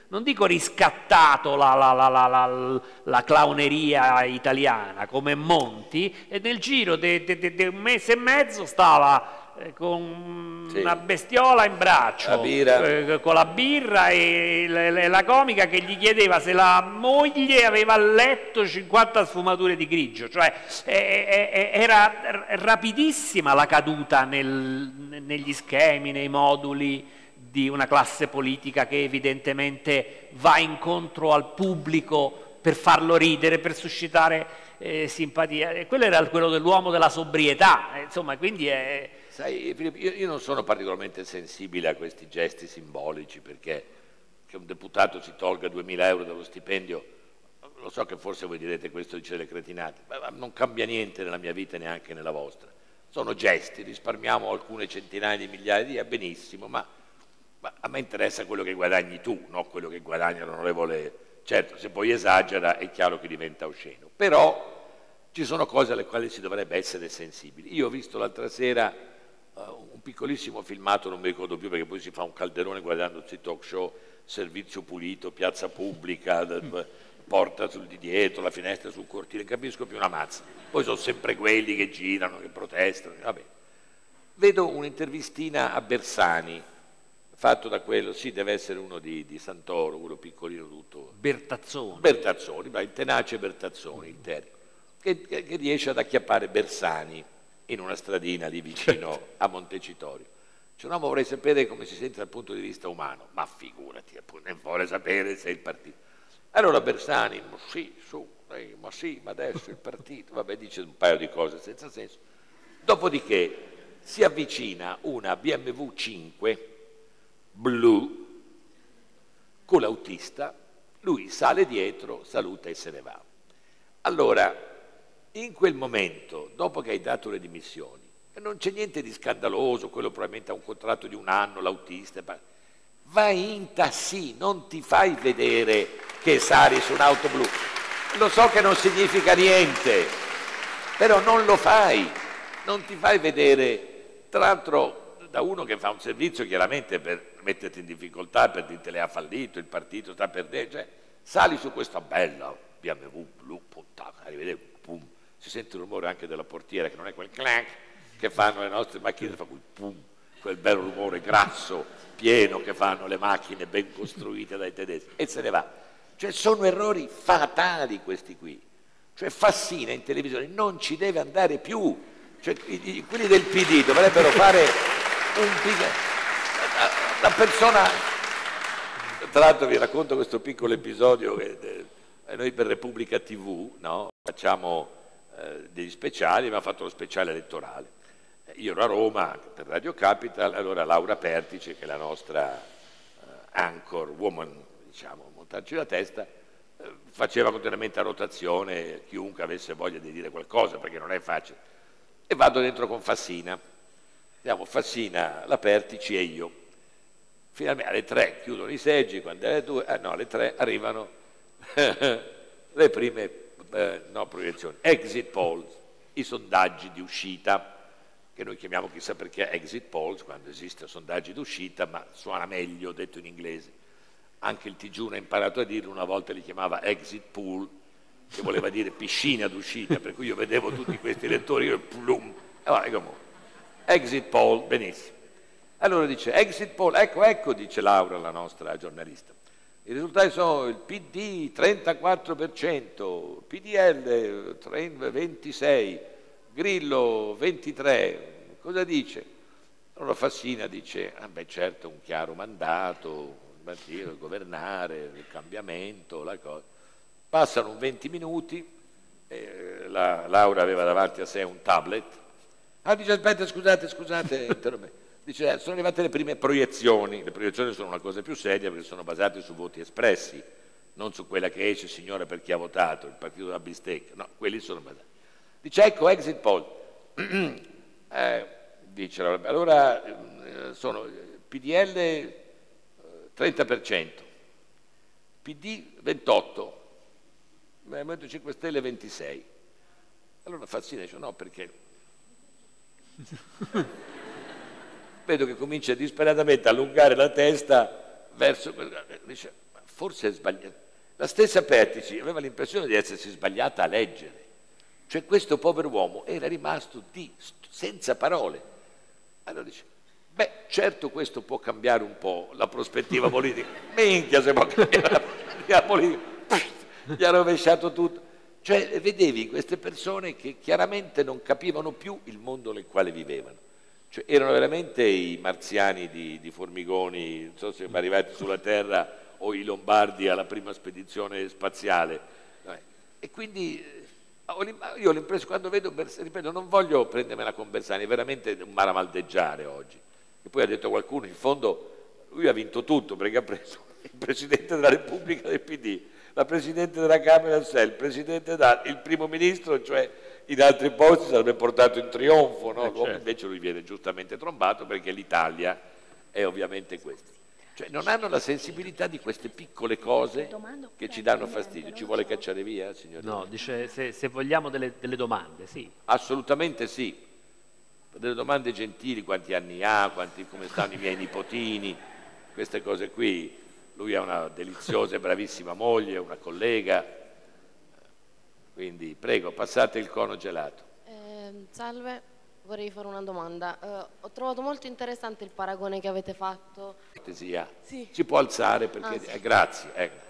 non dico riscattato la, la, la, la, clowneria italiana come Monti, e nel giro di un mese e mezzo stava con sì. una bestiola in braccio, eh, con la birra e le, la comica che gli chiedeva se la moglie aveva letto 50 sfumature di grigio, cioè eh, eh, era rapidissima la caduta nel, negli schemi, nei moduli di una classe politica che evidentemente va incontro al pubblico per farlo ridere, per suscitare eh, simpatia. E quello era quello dell'uomo della sobrietà, insomma, quindi è Sai, io, io, non sono particolarmente sensibile a questi gesti simbolici perché che un deputato si tolga 2000 euro dallo stipendio, lo so che forse voi direte questo dice le cretinate, ma non cambia niente nella mia vita e neanche nella vostra. Sono gesti, risparmiamo alcune centinaia di migliaia di euro, benissimo, ma, ma a me interessa quello che guadagni tu, non quello che guadagna l'onorevole. Certo, se poi esagera è chiaro che diventa osceno, però ci sono cose alle quali si dovrebbe essere sensibili. Io ho visto l'altra sera uh, un piccolissimo filmato, non mi ricordo più perché poi si fa un calderone guardando questi talk show, servizio pulito, piazza pubblica, mm. porta sul di dietro, la finestra sul cortile, capisco più una mazza. Poi sono sempre quelli che girano, che protestano, vabbè. Vedo un'intervistina a Bersani, fatto da quello, sì, deve essere uno di, di Santoro, quello piccolino tutto. Bertazzoni. Bertazzoni, il tenace Bertazzoni, il terzo, che, che riesce ad acchiappare Bersani in una stradina lì vicino certo. a Montecitorio. Cioè, no, vorrei sapere come si sente dal punto di vista umano, ma figurati, non vorrei sapere se è il partito. Allora Bersani, ma sì, su, eh, ma sì, ma adesso il partito, vabbè, dice un paio di cose senza senso. Dopodiché si avvicina una BMW 5 blu con l'autista, lui sale dietro, saluta e se ne va. Allora, in quel momento, dopo che hai dato le dimissioni, non c'è niente di scandaloso, quello probabilmente ha un contratto di un anno, l'autista, vai in tassì, non ti fai vedere che sali su un'auto blu. Lo so che non significa niente, però non lo fai, non ti fai vedere, tra l'altro da uno che fa un servizio chiaramente per metterti in difficoltà, per dirti le ha fallito, il partito sta perdendo, cioè, sali su questa bella BMW blu, puttana, arrivederci, si sente il rumore anche della portiera, che non è quel clank che fanno le nostre macchine, fa quel pum, quel bel rumore grasso, pieno che fanno le macchine ben costruite dai tedeschi, e se ne va. Cioè sono errori fatali questi qui. Cioè Fassina in televisione non ci deve andare più. Cioè, quelli del PD dovrebbero fare un... La persona... Tra l'altro vi racconto questo piccolo episodio che eh, noi per Repubblica TV no? facciamo eh, degli speciali, abbiamo fatto lo speciale elettorale. Eh, io ero a Roma per Radio Capital, allora Laura Pertice, che è la nostra eh, anchor woman, diciamo, montarci la testa, eh, faceva continuamente a rotazione chiunque avesse voglia di dire qualcosa, perché non è facile. E vado dentro con Fassina. Andiamo Fassina, la Pertici e io. Finalmente alle tre chiudono i seggi, quando alle due, eh, no, alle tre arrivano le prime eh, no, proiezioni, exit polls, i sondaggi di uscita che noi chiamiamo chissà perché exit polls, quando esistono sondaggi d'uscita, ma suona meglio detto in inglese. Anche il TG1 ha imparato a dirlo, una volta li chiamava exit pool, che voleva dire piscina d'uscita, per cui io vedevo tutti questi lettori, io plum, allora, comunque, exit poll, benissimo. Allora dice, exit poll, ecco, ecco, dice Laura, la nostra giornalista. I risultati sono il PD 34%, PDL 26%, Grillo 23, cosa dice? Allora Fassina dice, ah beh certo un chiaro mandato, il governare, il cambiamento, la cosa. Passano 20 minuti, eh, la, Laura aveva davanti a sé un tablet, ah dice aspetta scusate, scusate, dice eh, sono arrivate le prime proiezioni, le proiezioni sono una cosa più seria perché sono basate su voti espressi, non su quella che esce signore per chi ha votato, il partito della bistecca, no, quelli sono basati. Dice ecco exit poll. eh, dice, allora eh, sono PDL 30%, PD 28%, Movimento 5 Stelle 26%. Allora Fazzina dice no perché vedo che comincia disperatamente a allungare la testa verso... Dice, forse è sbagliato. La stessa Pertici aveva l'impressione di essersi sbagliata a leggere. Cioè questo povero uomo era rimasto di, senza parole. Allora dice, beh, certo questo può cambiare un po' la prospettiva politica. Minchia se può cambiare la prospettiva politica. Gli ha rovesciato tutto. Cioè vedevi queste persone che chiaramente non capivano più il mondo nel quale vivevano. Cioè, erano veramente i marziani di, di Formigoni, non so se sono arrivati sulla Terra o i Lombardi alla prima spedizione spaziale. E quindi io ho l'impressione, quando vedo, ripeto, non voglio prendermela con Bersani, è veramente un maramaldeggiare oggi. E poi ha detto qualcuno, in fondo, lui ha vinto tutto perché ha preso il Presidente della Repubblica del PD, la Presidente della Camera del SEL, il Presidente da, il Primo Ministro, cioè in altri posti sarebbe portato in trionfo, no? eh certo. invece lui viene giustamente trombato perché l'Italia è ovviamente questa. Cioè non hanno la sensibilità di queste piccole cose che ci danno fastidio. Ci vuole cacciare via, signor No, dice se, se vogliamo delle, delle, domande, sì. Assolutamente sì. Delle domande gentili, quanti anni ha, quanti, come stanno i miei nipotini, queste cose qui. Lui ha una deliziosa e bravissima moglie, una collega. Quindi prego, passate il cono gelato. Eh, salve, vorrei fare una domanda. Uh, ho trovato molto interessante il paragone che avete fatto. Cortesia. Sì. Si può alzare perché... Ah, sì. eh, grazie. Ecco.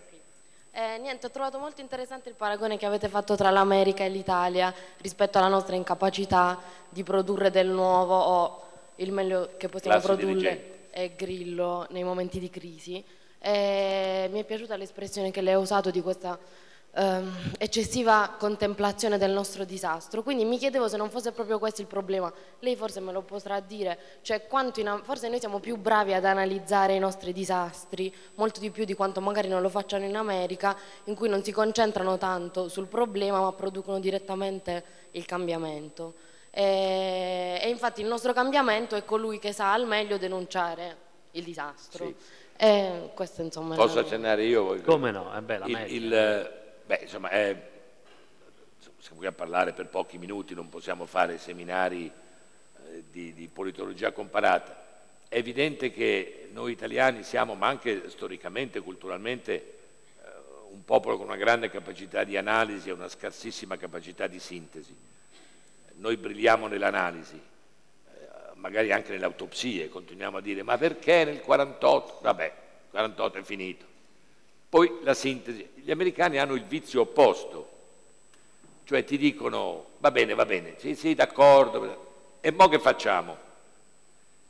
Eh, niente, ho trovato molto interessante il paragone che avete fatto tra l'America e l'Italia rispetto alla nostra incapacità di produrre del nuovo o il meglio che possiamo Classi produrre è grillo nei momenti di crisi. Eh, mi è piaciuta l'espressione che lei ha usato di questa ehm, eccessiva contemplazione del nostro disastro. Quindi mi chiedevo se non fosse proprio questo il problema. Lei forse me lo potrà dire, cioè in, forse noi siamo più bravi ad analizzare i nostri disastri, molto di più di quanto magari non lo facciano in America, in cui non si concentrano tanto sul problema ma producono direttamente il cambiamento. E, e infatti il nostro cambiamento è colui che sa al meglio denunciare il disastro. Sì. E questo, insomma, Posso accennare io? Come no? È bella, il, il, Beh, insomma, siamo qui a parlare per pochi minuti, non possiamo fare seminari eh, di, di politologia comparata. È evidente che noi italiani siamo, ma anche storicamente, culturalmente, eh, un popolo con una grande capacità di analisi e una scarsissima capacità di sintesi. Noi brilliamo nell'analisi, eh, magari anche nelle autopsie, continuiamo a dire ma perché nel 48? Vabbè, 48 è finito. Poi la sintesi. Gli americani hanno il vizio opposto, cioè ti dicono va bene, va bene, sì, sì, d'accordo, e mo che facciamo?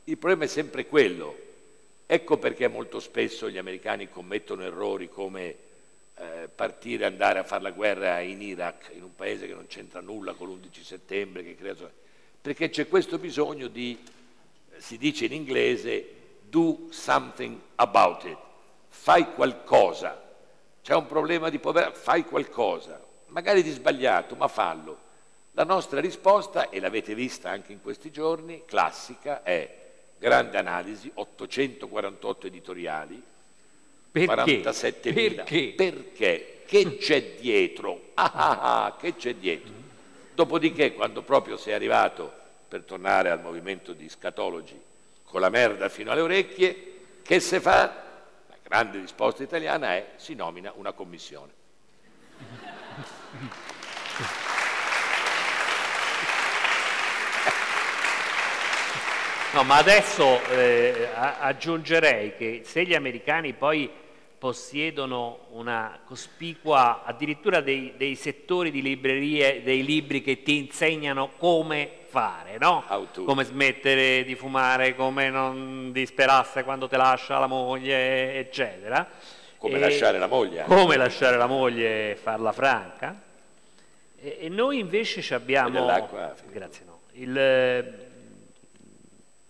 Il problema è sempre quello. Ecco perché molto spesso gli americani commettono errori come eh, partire andare a fare la guerra in Iraq, in un paese che non c'entra nulla con l'11 settembre, che crea... perché c'è questo bisogno di, si dice in inglese, do something about it fai qualcosa, c'è un problema di povertà, fai qualcosa, magari di sbagliato, ma fallo. La nostra risposta, e l'avete vista anche in questi giorni, classica, è grande analisi, 848 editoriali, perché? 47.000. Perché? Perché? Che c'è dietro? Ah, ah, ah, che c'è dietro? Dopodiché, quando proprio sei arrivato per tornare al movimento di scatologi con la merda fino alle orecchie, che se fa? Grande risposta italiana è si nomina una commissione. No, ma adesso eh, aggiungerei che se gli americani poi possiedono una cospicua, addirittura dei, dei, settori di librerie, dei libri che ti insegnano come fare, no? Come smettere di fumare, come non disperarsi quando ti lascia la moglie, eccetera. Come e lasciare la moglie. Come lasciare la moglie e farla franca. E, e noi invece abbiamo... Grazie, no. Il,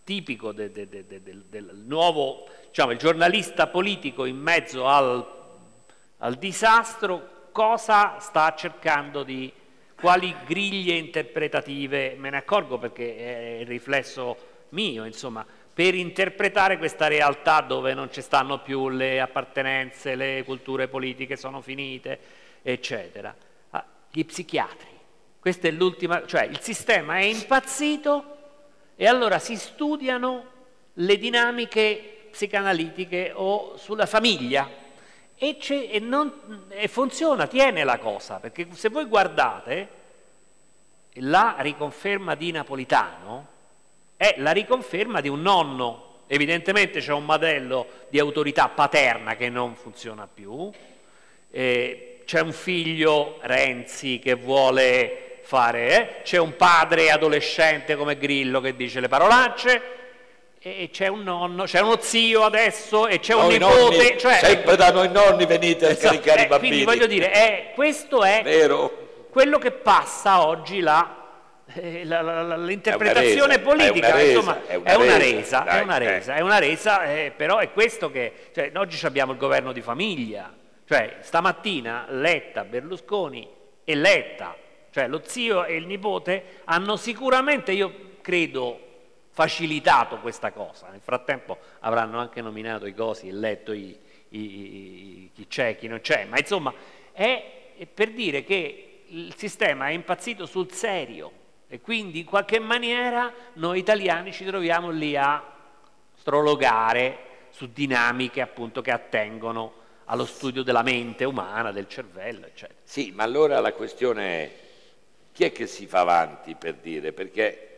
tipico de, de, de, del nuovo, diciamo, il giornalista politico in mezzo al, al disastro, cosa sta cercando di, quali griglie interpretative, me ne accorgo perché è il riflesso mio, insomma, per interpretare questa realtà dove non ci stanno più le appartenenze, le culture politiche sono finite, eccetera. Ah, gli psichiatri, questa è l'ultima, cioè il sistema è impazzito e allora si studiano le dinamiche psicanalitiche o sulla famiglia e, e, non, e funziona, tiene la cosa, perché se voi guardate la riconferma di Napolitano è la riconferma di un nonno, evidentemente c'è un modello di autorità paterna che non funziona più, eh, c'è un figlio Renzi che vuole fare, eh? c'è un padre adolescente come Grillo che dice le parolacce, e c'è un nonno, c'è uno zio adesso e c'è un nipote. Nonni, cioè, sempre da noi nonni venite esatto, a caricare eh, i bambini. Quindi voglio dire, eh, questo è Vero. quello che passa oggi. Eh, l'interpretazione politica è insomma è una, è una resa, è una resa, è una resa però è questo che cioè, oggi abbiamo il governo di famiglia cioè stamattina Letta, Berlusconi e Letta cioè lo zio e il nipote hanno sicuramente, io credo, facilitato questa cosa. Nel frattempo avranno anche nominato i cosi, eletto i, i, i, chi c'è, chi non c'è, ma insomma è, per dire che il sistema è impazzito sul serio e quindi in qualche maniera noi italiani ci troviamo lì a strologare su dinamiche appunto che attengono allo studio della mente umana, del cervello, eccetera. Sì, ma allora la questione è chi è che si fa avanti per dire? Perché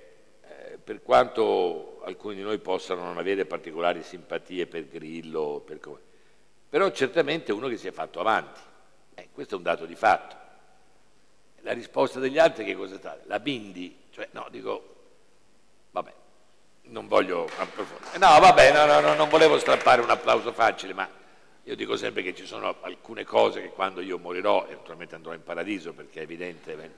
per quanto alcuni di noi possano non avere particolari simpatie per Grillo, per però certamente uno che si è fatto avanti. Eh, questo è un dato di fatto. La risposta degli altri che cosa è stata? La Bindi, cioè no, dico, vabbè, non voglio approfondire. No, vabbè, no, no, no, non volevo strappare un applauso facile, ma io dico sempre che ci sono alcune cose che quando io morirò, e naturalmente andrò in paradiso perché è evidente,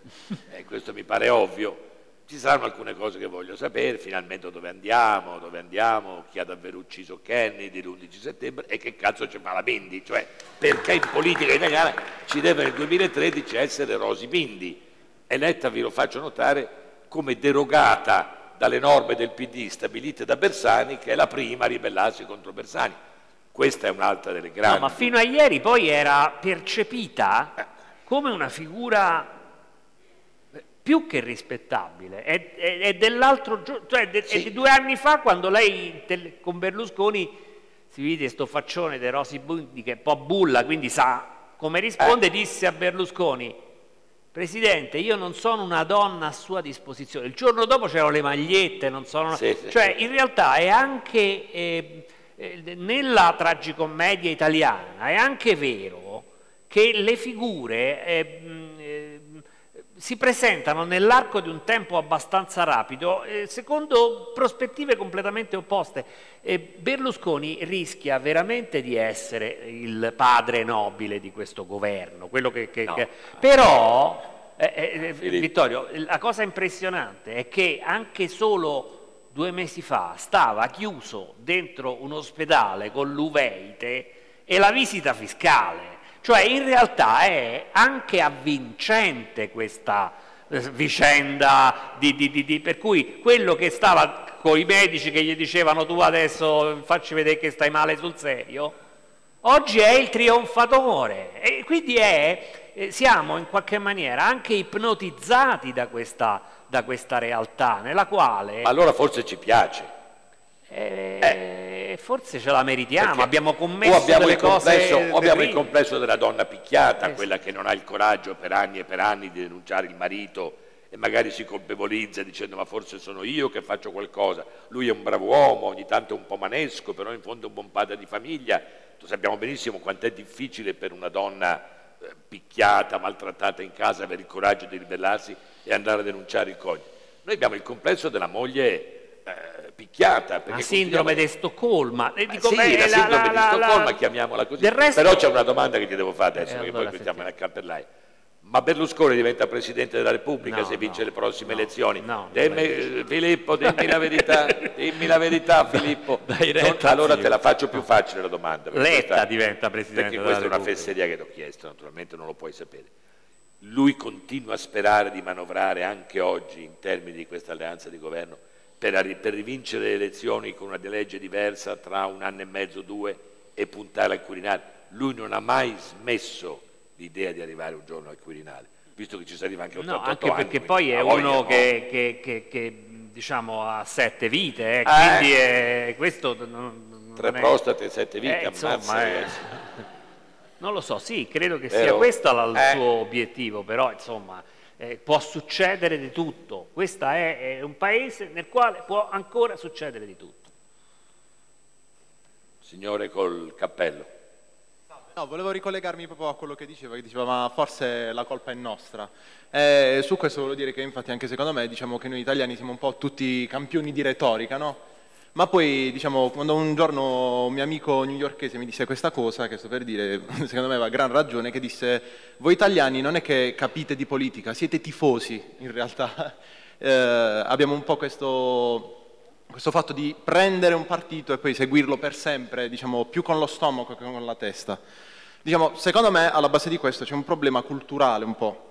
eh, questo mi pare ovvio, ci saranno alcune cose che voglio sapere, finalmente dove andiamo, dove andiamo, chi ha davvero ucciso Kennedy l'11 settembre e che cazzo ci fa la Bindi, cioè perché in politica italiana ci deve nel 2013 essere Rosi Bindi, eletta, vi lo faccio notare, come derogata dalle norme del PD stabilite da Bersani, che è la prima a ribellarsi contro Bersani. Questa è un'altra delle grandi... No, ma fino a ieri poi era percepita come una figura più che rispettabile. È, è, è dell'altro giorno, cioè de, sì. è di due anni fa quando lei con Berlusconi si vede sto faccione dei Rosi Bundi che è un po' bulla, quindi sa come risponde, eh. disse a Berlusconi Presidente, io non sono una donna a sua disposizione. Il giorno dopo c'erano le magliette, non sono... Sì, sì, cioè, in realtà è anche... Eh, eh, nella tragicommedia italiana è anche vero che le figure eh, si presentano nell'arco di un tempo abbastanza rapido eh, secondo prospettive completamente opposte. Berlusconi rischia veramente di essere il padre nobile di questo governo, che, che, no. che... però eh, eh, Vittorio, la cosa impressionante è che anche solo due mesi fa stava chiuso dentro un ospedale con l'uveite e la visita fiscale. Cioè in realtà è anche avvincente questa eh, vicenda di, di, di, per cui quello che stava con i medici che gli dicevano tu adesso facci vedere che stai male sul serio, oggi è il trionfatore e quindi è eh, siamo in qualche maniera anche ipnotizzati da questa, da questa realtà, nella quale... Allora forse ci piace. Eh, eh. Forse ce la meritiamo, Perché abbiamo commesso o abbiamo delle cose O abbiamo il complesso della donna picchiata, eh, quella che non ha il coraggio per anni e per anni di denunciare il marito e magari si colpevolizza dicendo ma forse sono io che faccio qualcosa, lui è un bravo uomo, ogni tanto è un po' manesco, però in fondo è un buon padre di famiglia, sappiamo benissimo quanto è difficile per una donna eh, picchiata, maltrattata in casa avere il coraggio di ribellarsi e andare a denunciare il coniuge. Noi abbiamo il complesso della moglie eh, picchiata. La sindrome di Stoccolma. Eh, dico, sì, la, la sindrome la, di Stoccolma, chiamiamola così. Resto... Però c'è una domanda che ti devo fare adesso, eh, perché allora poi stiamo a cappellare. Ma Berlusconi diventa Presidente della Repubblica no, se vince no, le prossime no, elezioni. Dimmi, Filippo, dimmi la verità, dimmi la verità Filippo. Non, allora te la faccio più facile la domanda. Letta questa, diventa Presidente Perché questa è una fesseria che ti ho chiesto, naturalmente non lo puoi sapere. Lui continua a sperare di manovrare anche oggi in termini di questa alleanza di governo per, per rivincere le elezioni con una legge diversa tra un anno e mezzo, due e puntare al Quirinale. Lui non ha mai smesso l'idea di arrivare un giorno al Quirinale, visto che ci si arriva anche a 88 no, anche anni, perché poi è uno che, che, che, che, diciamo ha sette vite, eh, quindi è, questo non, Tre non prostate e sette vite, eh, insomma, è... Non lo so, sì, credo che sia questo il eh. suo obiettivo, però insomma eh, può succedere di tutto. Questo è, è un paese nel quale può ancora succedere di tutto. Signore col cappello. No, volevo ricollegarmi proprio a quello che diceva, che diceva ma forse la colpa è nostra. Eh, su questo volevo dire che infatti anche secondo me diciamo che noi italiani siamo un po' tutti campioni di retorica, no? Ma poi, diciamo, quando un giorno un mio amico newyorkese mi disse questa cosa, che sto per dire, secondo me aveva gran ragione, che disse, voi italiani non è che capite di politica, siete tifosi in realtà. Eh, abbiamo un po' questo, questo fatto di prendere un partito e poi seguirlo per sempre, diciamo, più con lo stomaco che con la testa. Diciamo, secondo me alla base di questo c'è un problema culturale un po'.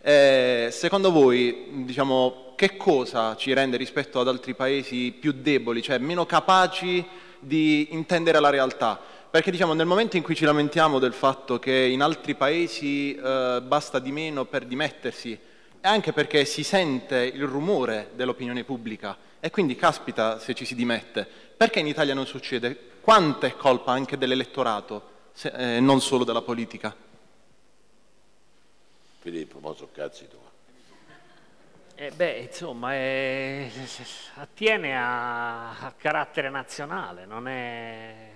Eh, secondo voi, diciamo, che cosa ci rende rispetto ad altri paesi più deboli, cioè meno capaci di intendere la realtà? Perché diciamo, nel momento in cui ci lamentiamo del fatto che in altri paesi eh, basta di meno per dimettersi, è anche perché si sente il rumore dell'opinione pubblica e quindi caspita se ci si dimette. Perché in Italia non succede? Quanta è colpa anche dell'elettorato? se, eh, non solo della politica. Filippo, mo so cazzi tu. Eh beh, insomma, è, attiene a, carattere nazionale, non è...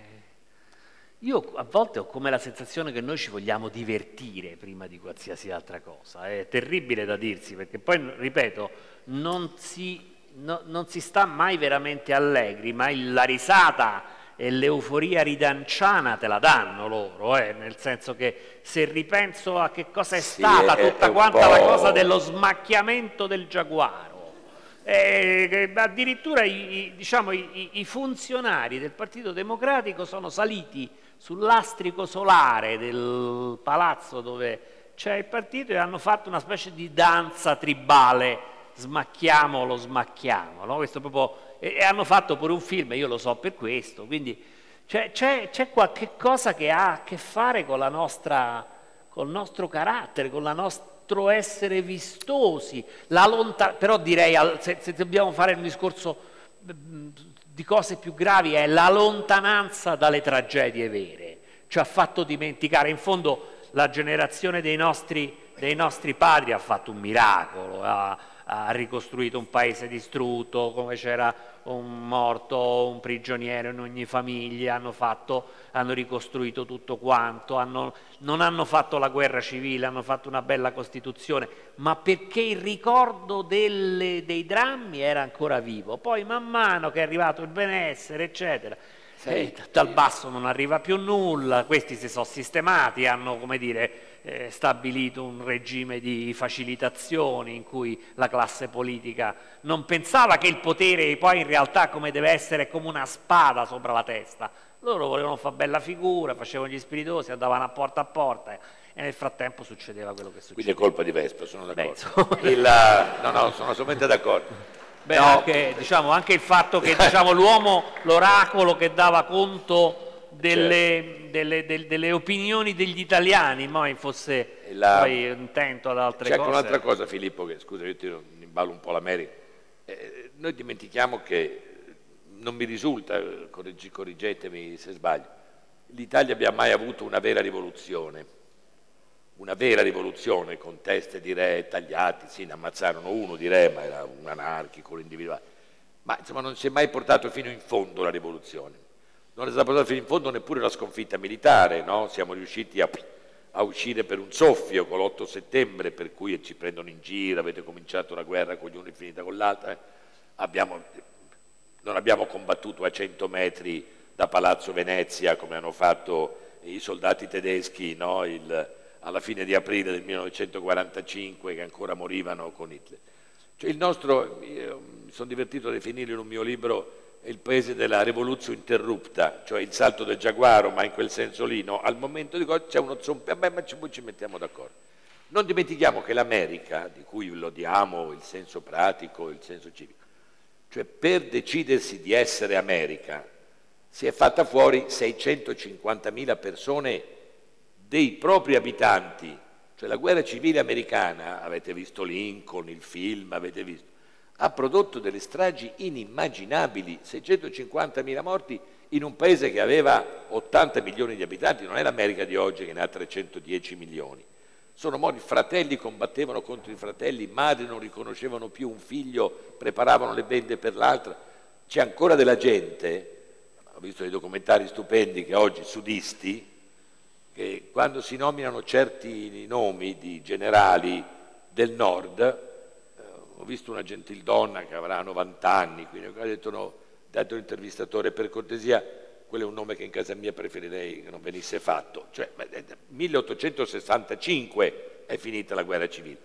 Io a volte ho come la sensazione che noi ci vogliamo divertire prima di qualsiasi altra cosa, è terribile da dirsi, perché poi, ripeto, non si, no, non si sta mai veramente allegri, ma la risata e l'euforia ridanciana te la danno loro, eh? nel senso che se ripenso a che cosa è sì, stata è, tutta è quanta la cosa dello smacchiamento del giaguaro, eh, addirittura i, diciamo, i, i, funzionari del Partito Democratico sono saliti sull'astrico solare del palazzo dove c'è il partito e hanno fatto una specie di danza tribale smacchiamolo, smacchiamolo, questo proprio e, e, hanno fatto pure un film, io lo so per questo, quindi c'è, qualche cosa che ha a che fare con nostra, col nostro carattere, con il nostro essere vistosi, lontan- però direi, se, se dobbiamo fare un discorso di cose più gravi, è la lontananza dalle tragedie vere, ci ha fatto dimenticare, in fondo la generazione dei nostri, dei nostri padri ha fatto un miracolo, ha, ha ricostruito un paese distrutto, come c'era un morto, un prigioniero in ogni famiglia, hanno, fatto, hanno ricostruito tutto quanto, hanno, non hanno fatto la guerra civile, hanno fatto una bella Costituzione, ma perché il ricordo delle, dei drammi era ancora vivo. Poi man mano che è arrivato il benessere, eccetera, eh, dal basso non arriva più nulla, questi si sono sistemati, hanno, come dire, eh, stabilito un regime di facilitazioni in cui la classe politica non pensava che il potere poi in realtà come deve essere come una spada sopra la testa. Loro volevano fare bella figura, facevano gli spiritosi, andavano a porta a porta e nel frattempo succedeva quello che succedeva. Quindi è colpa di Vespa, sono d'accordo. No, no, sono assolutamente d'accordo. Beh, no. anche, diciamo, anche, il fatto che diciamo, l'uomo, l'oracolo che dava conto delle, certo. delle, delle, delle, opinioni degli italiani, mai fosse la... poi intento ad altre C'è cose. C'è anche un'altra cosa Filippo, che scusa io ti imballo un po' l'America, eh, noi dimentichiamo che, non mi risulta, correggetemi se sbaglio, l'Italia abbia mai avuto una vera rivoluzione una vera rivoluzione con teste di re tagliati, sì, ne ammazzarono uno di re, ma era un anarchico, l'individuale. Ma insomma non si è mai portato fino in fondo la rivoluzione. Non è stata portata fino in fondo neppure la sconfitta militare, no? Siamo riusciti a, a uscire per un soffio con l'8 settembre, per cui ci prendono in giro, avete cominciato una guerra con gli uni finita con l'altra. Eh? Abbiamo, non abbiamo combattuto a 100 metri da Palazzo Venezia come hanno fatto i soldati tedeschi, no? Il, alla fine di aprile del 1945 che ancora morivano con Hitler. Cioè il nostro, mi sono divertito a definirlo in un mio libro, il paese della rivoluzione interrupta, cioè il salto del giaguaro, ma in quel senso lì, no? al momento di c'è uno zompe, ma ci, ci mettiamo d'accordo. Non dimentichiamo che l'America, di cui lo diamo il senso pratico, il senso civico, cioè per decidersi di essere America, si è fatta fuori 650.000 persone dei propri abitanti, cioè la guerra civile americana, avete visto Lincoln, il film, avete visto, ha prodotto delle stragi inimmaginabili, 650.000 morti in un paese che aveva 80 milioni di abitanti, non è l'America di oggi che ne ha 310 milioni. Sono morti, fratelli combattevano contro i fratelli, madri non riconoscevano più un figlio, preparavano le bende per l'altra. C'è ancora della gente, ho visto dei documentari stupendi che oggi sudisti, che quando si nominano certi nomi di generali del nord, eh, ho visto una gentildonna che avrà 90 anni, quindi ha detto no, dato l'intervistatore per cortesia, quello è un nome che in casa mia preferirei che non venisse fatto, cioè 1865 è finita la guerra civile,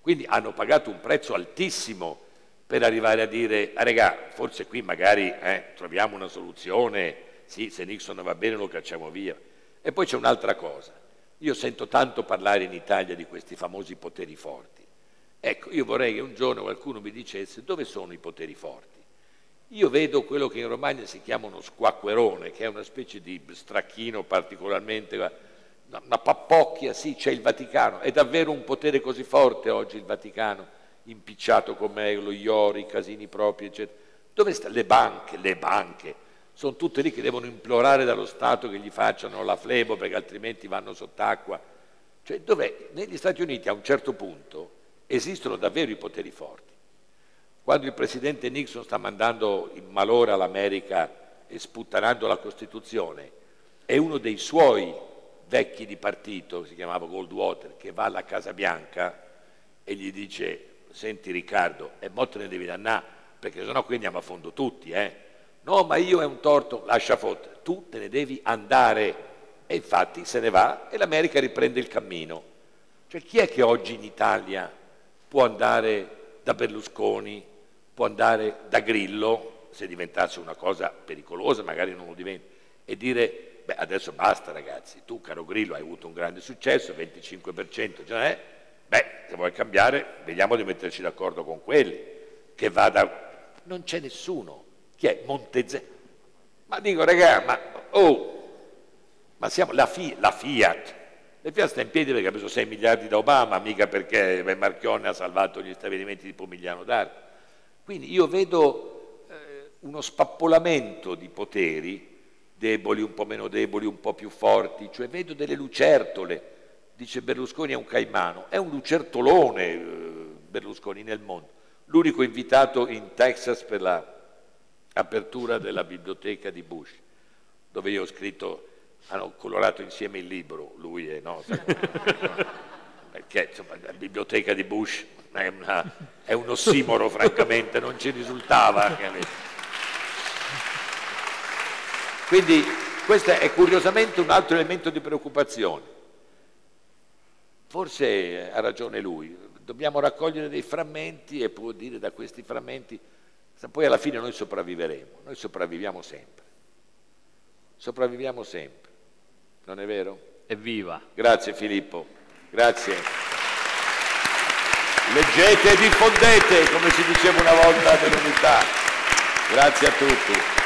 quindi hanno pagato un prezzo altissimo per arrivare a dire, ah, regà, forse qui magari eh, troviamo una soluzione, sì, se Nixon va bene lo cacciamo via, e poi c'è un'altra cosa. Io sento tanto parlare in Italia di questi famosi poteri forti. Ecco, io vorrei che un giorno qualcuno mi dicesse dove sono i poteri forti. Io vedo quello che in Romagna si chiama uno squacquerone, che è una specie di stracchino particolarmente, una pappocchia, sì, c'è il Vaticano. È davvero un potere così forte oggi il Vaticano, impicciato come lo Iori, i casini propri, eccetera. Dove stanno le banche, le banche? Sono tutte lì che devono implorare dallo Stato che gli facciano la flebo perché altrimenti vanno sott'acqua. Cioè, dov'è? Negli Stati Uniti a un certo punto esistono davvero i poteri forti. Quando il presidente Nixon sta mandando in malora l'America e sputtanando la Costituzione, è uno dei suoi vecchi di partito, si chiamava Goldwater, che va alla Casa Bianca e gli dice, senti Riccardo, e mo te ne devi dannare, perché sennò qui andiamo a fondo tutti, eh? No, ma io è un torto, lascia fottere, tu te ne devi andare. E infatti se ne va e l'America riprende il cammino. Cioè chi è che oggi in Italia può andare da Berlusconi, può andare da Grillo, se diventasse una cosa pericolosa, magari non lo diventa, e dire, beh adesso basta ragazzi, tu caro Grillo hai avuto un grande successo, 25% già è, beh se vuoi cambiare vediamo di metterci d'accordo con quelli, che vada... Non c'è nessuno chi è? Montezemolo. Ma dico, regà, ma, oh, ma siamo la, Fi, la Fiat. La Fiat sta in piedi perché ha preso 6 miliardi da Obama, mica perché Marchionne ha salvato gli stabilimenti di Pomigliano d'Arco. Quindi io vedo eh, uno spappolamento di poteri, deboli, un po' meno deboli, un po' più forti, cioè vedo delle lucertole. Dice Berlusconi è un caimano, è un lucertolone eh, Berlusconi nel mondo. L'unico invitato in Texas per la apertura della biblioteca di Bush, dove io ho scritto, hanno colorato insieme il libro, lui e no, perché insomma, la biblioteca di Bush è, una, è un ossimoro, francamente, non ci risultava. Quindi questo è curiosamente un altro elemento di preoccupazione. Forse ha ragione lui, dobbiamo raccogliere dei frammenti e può dire da questi frammenti poi alla fine noi sopravviveremo, noi sopravviviamo sempre, sopravviviamo sempre, non è vero? Evviva! Grazie Filippo, grazie. Leggete e diffondete, come si diceva una volta dell'unità. Grazie a tutti.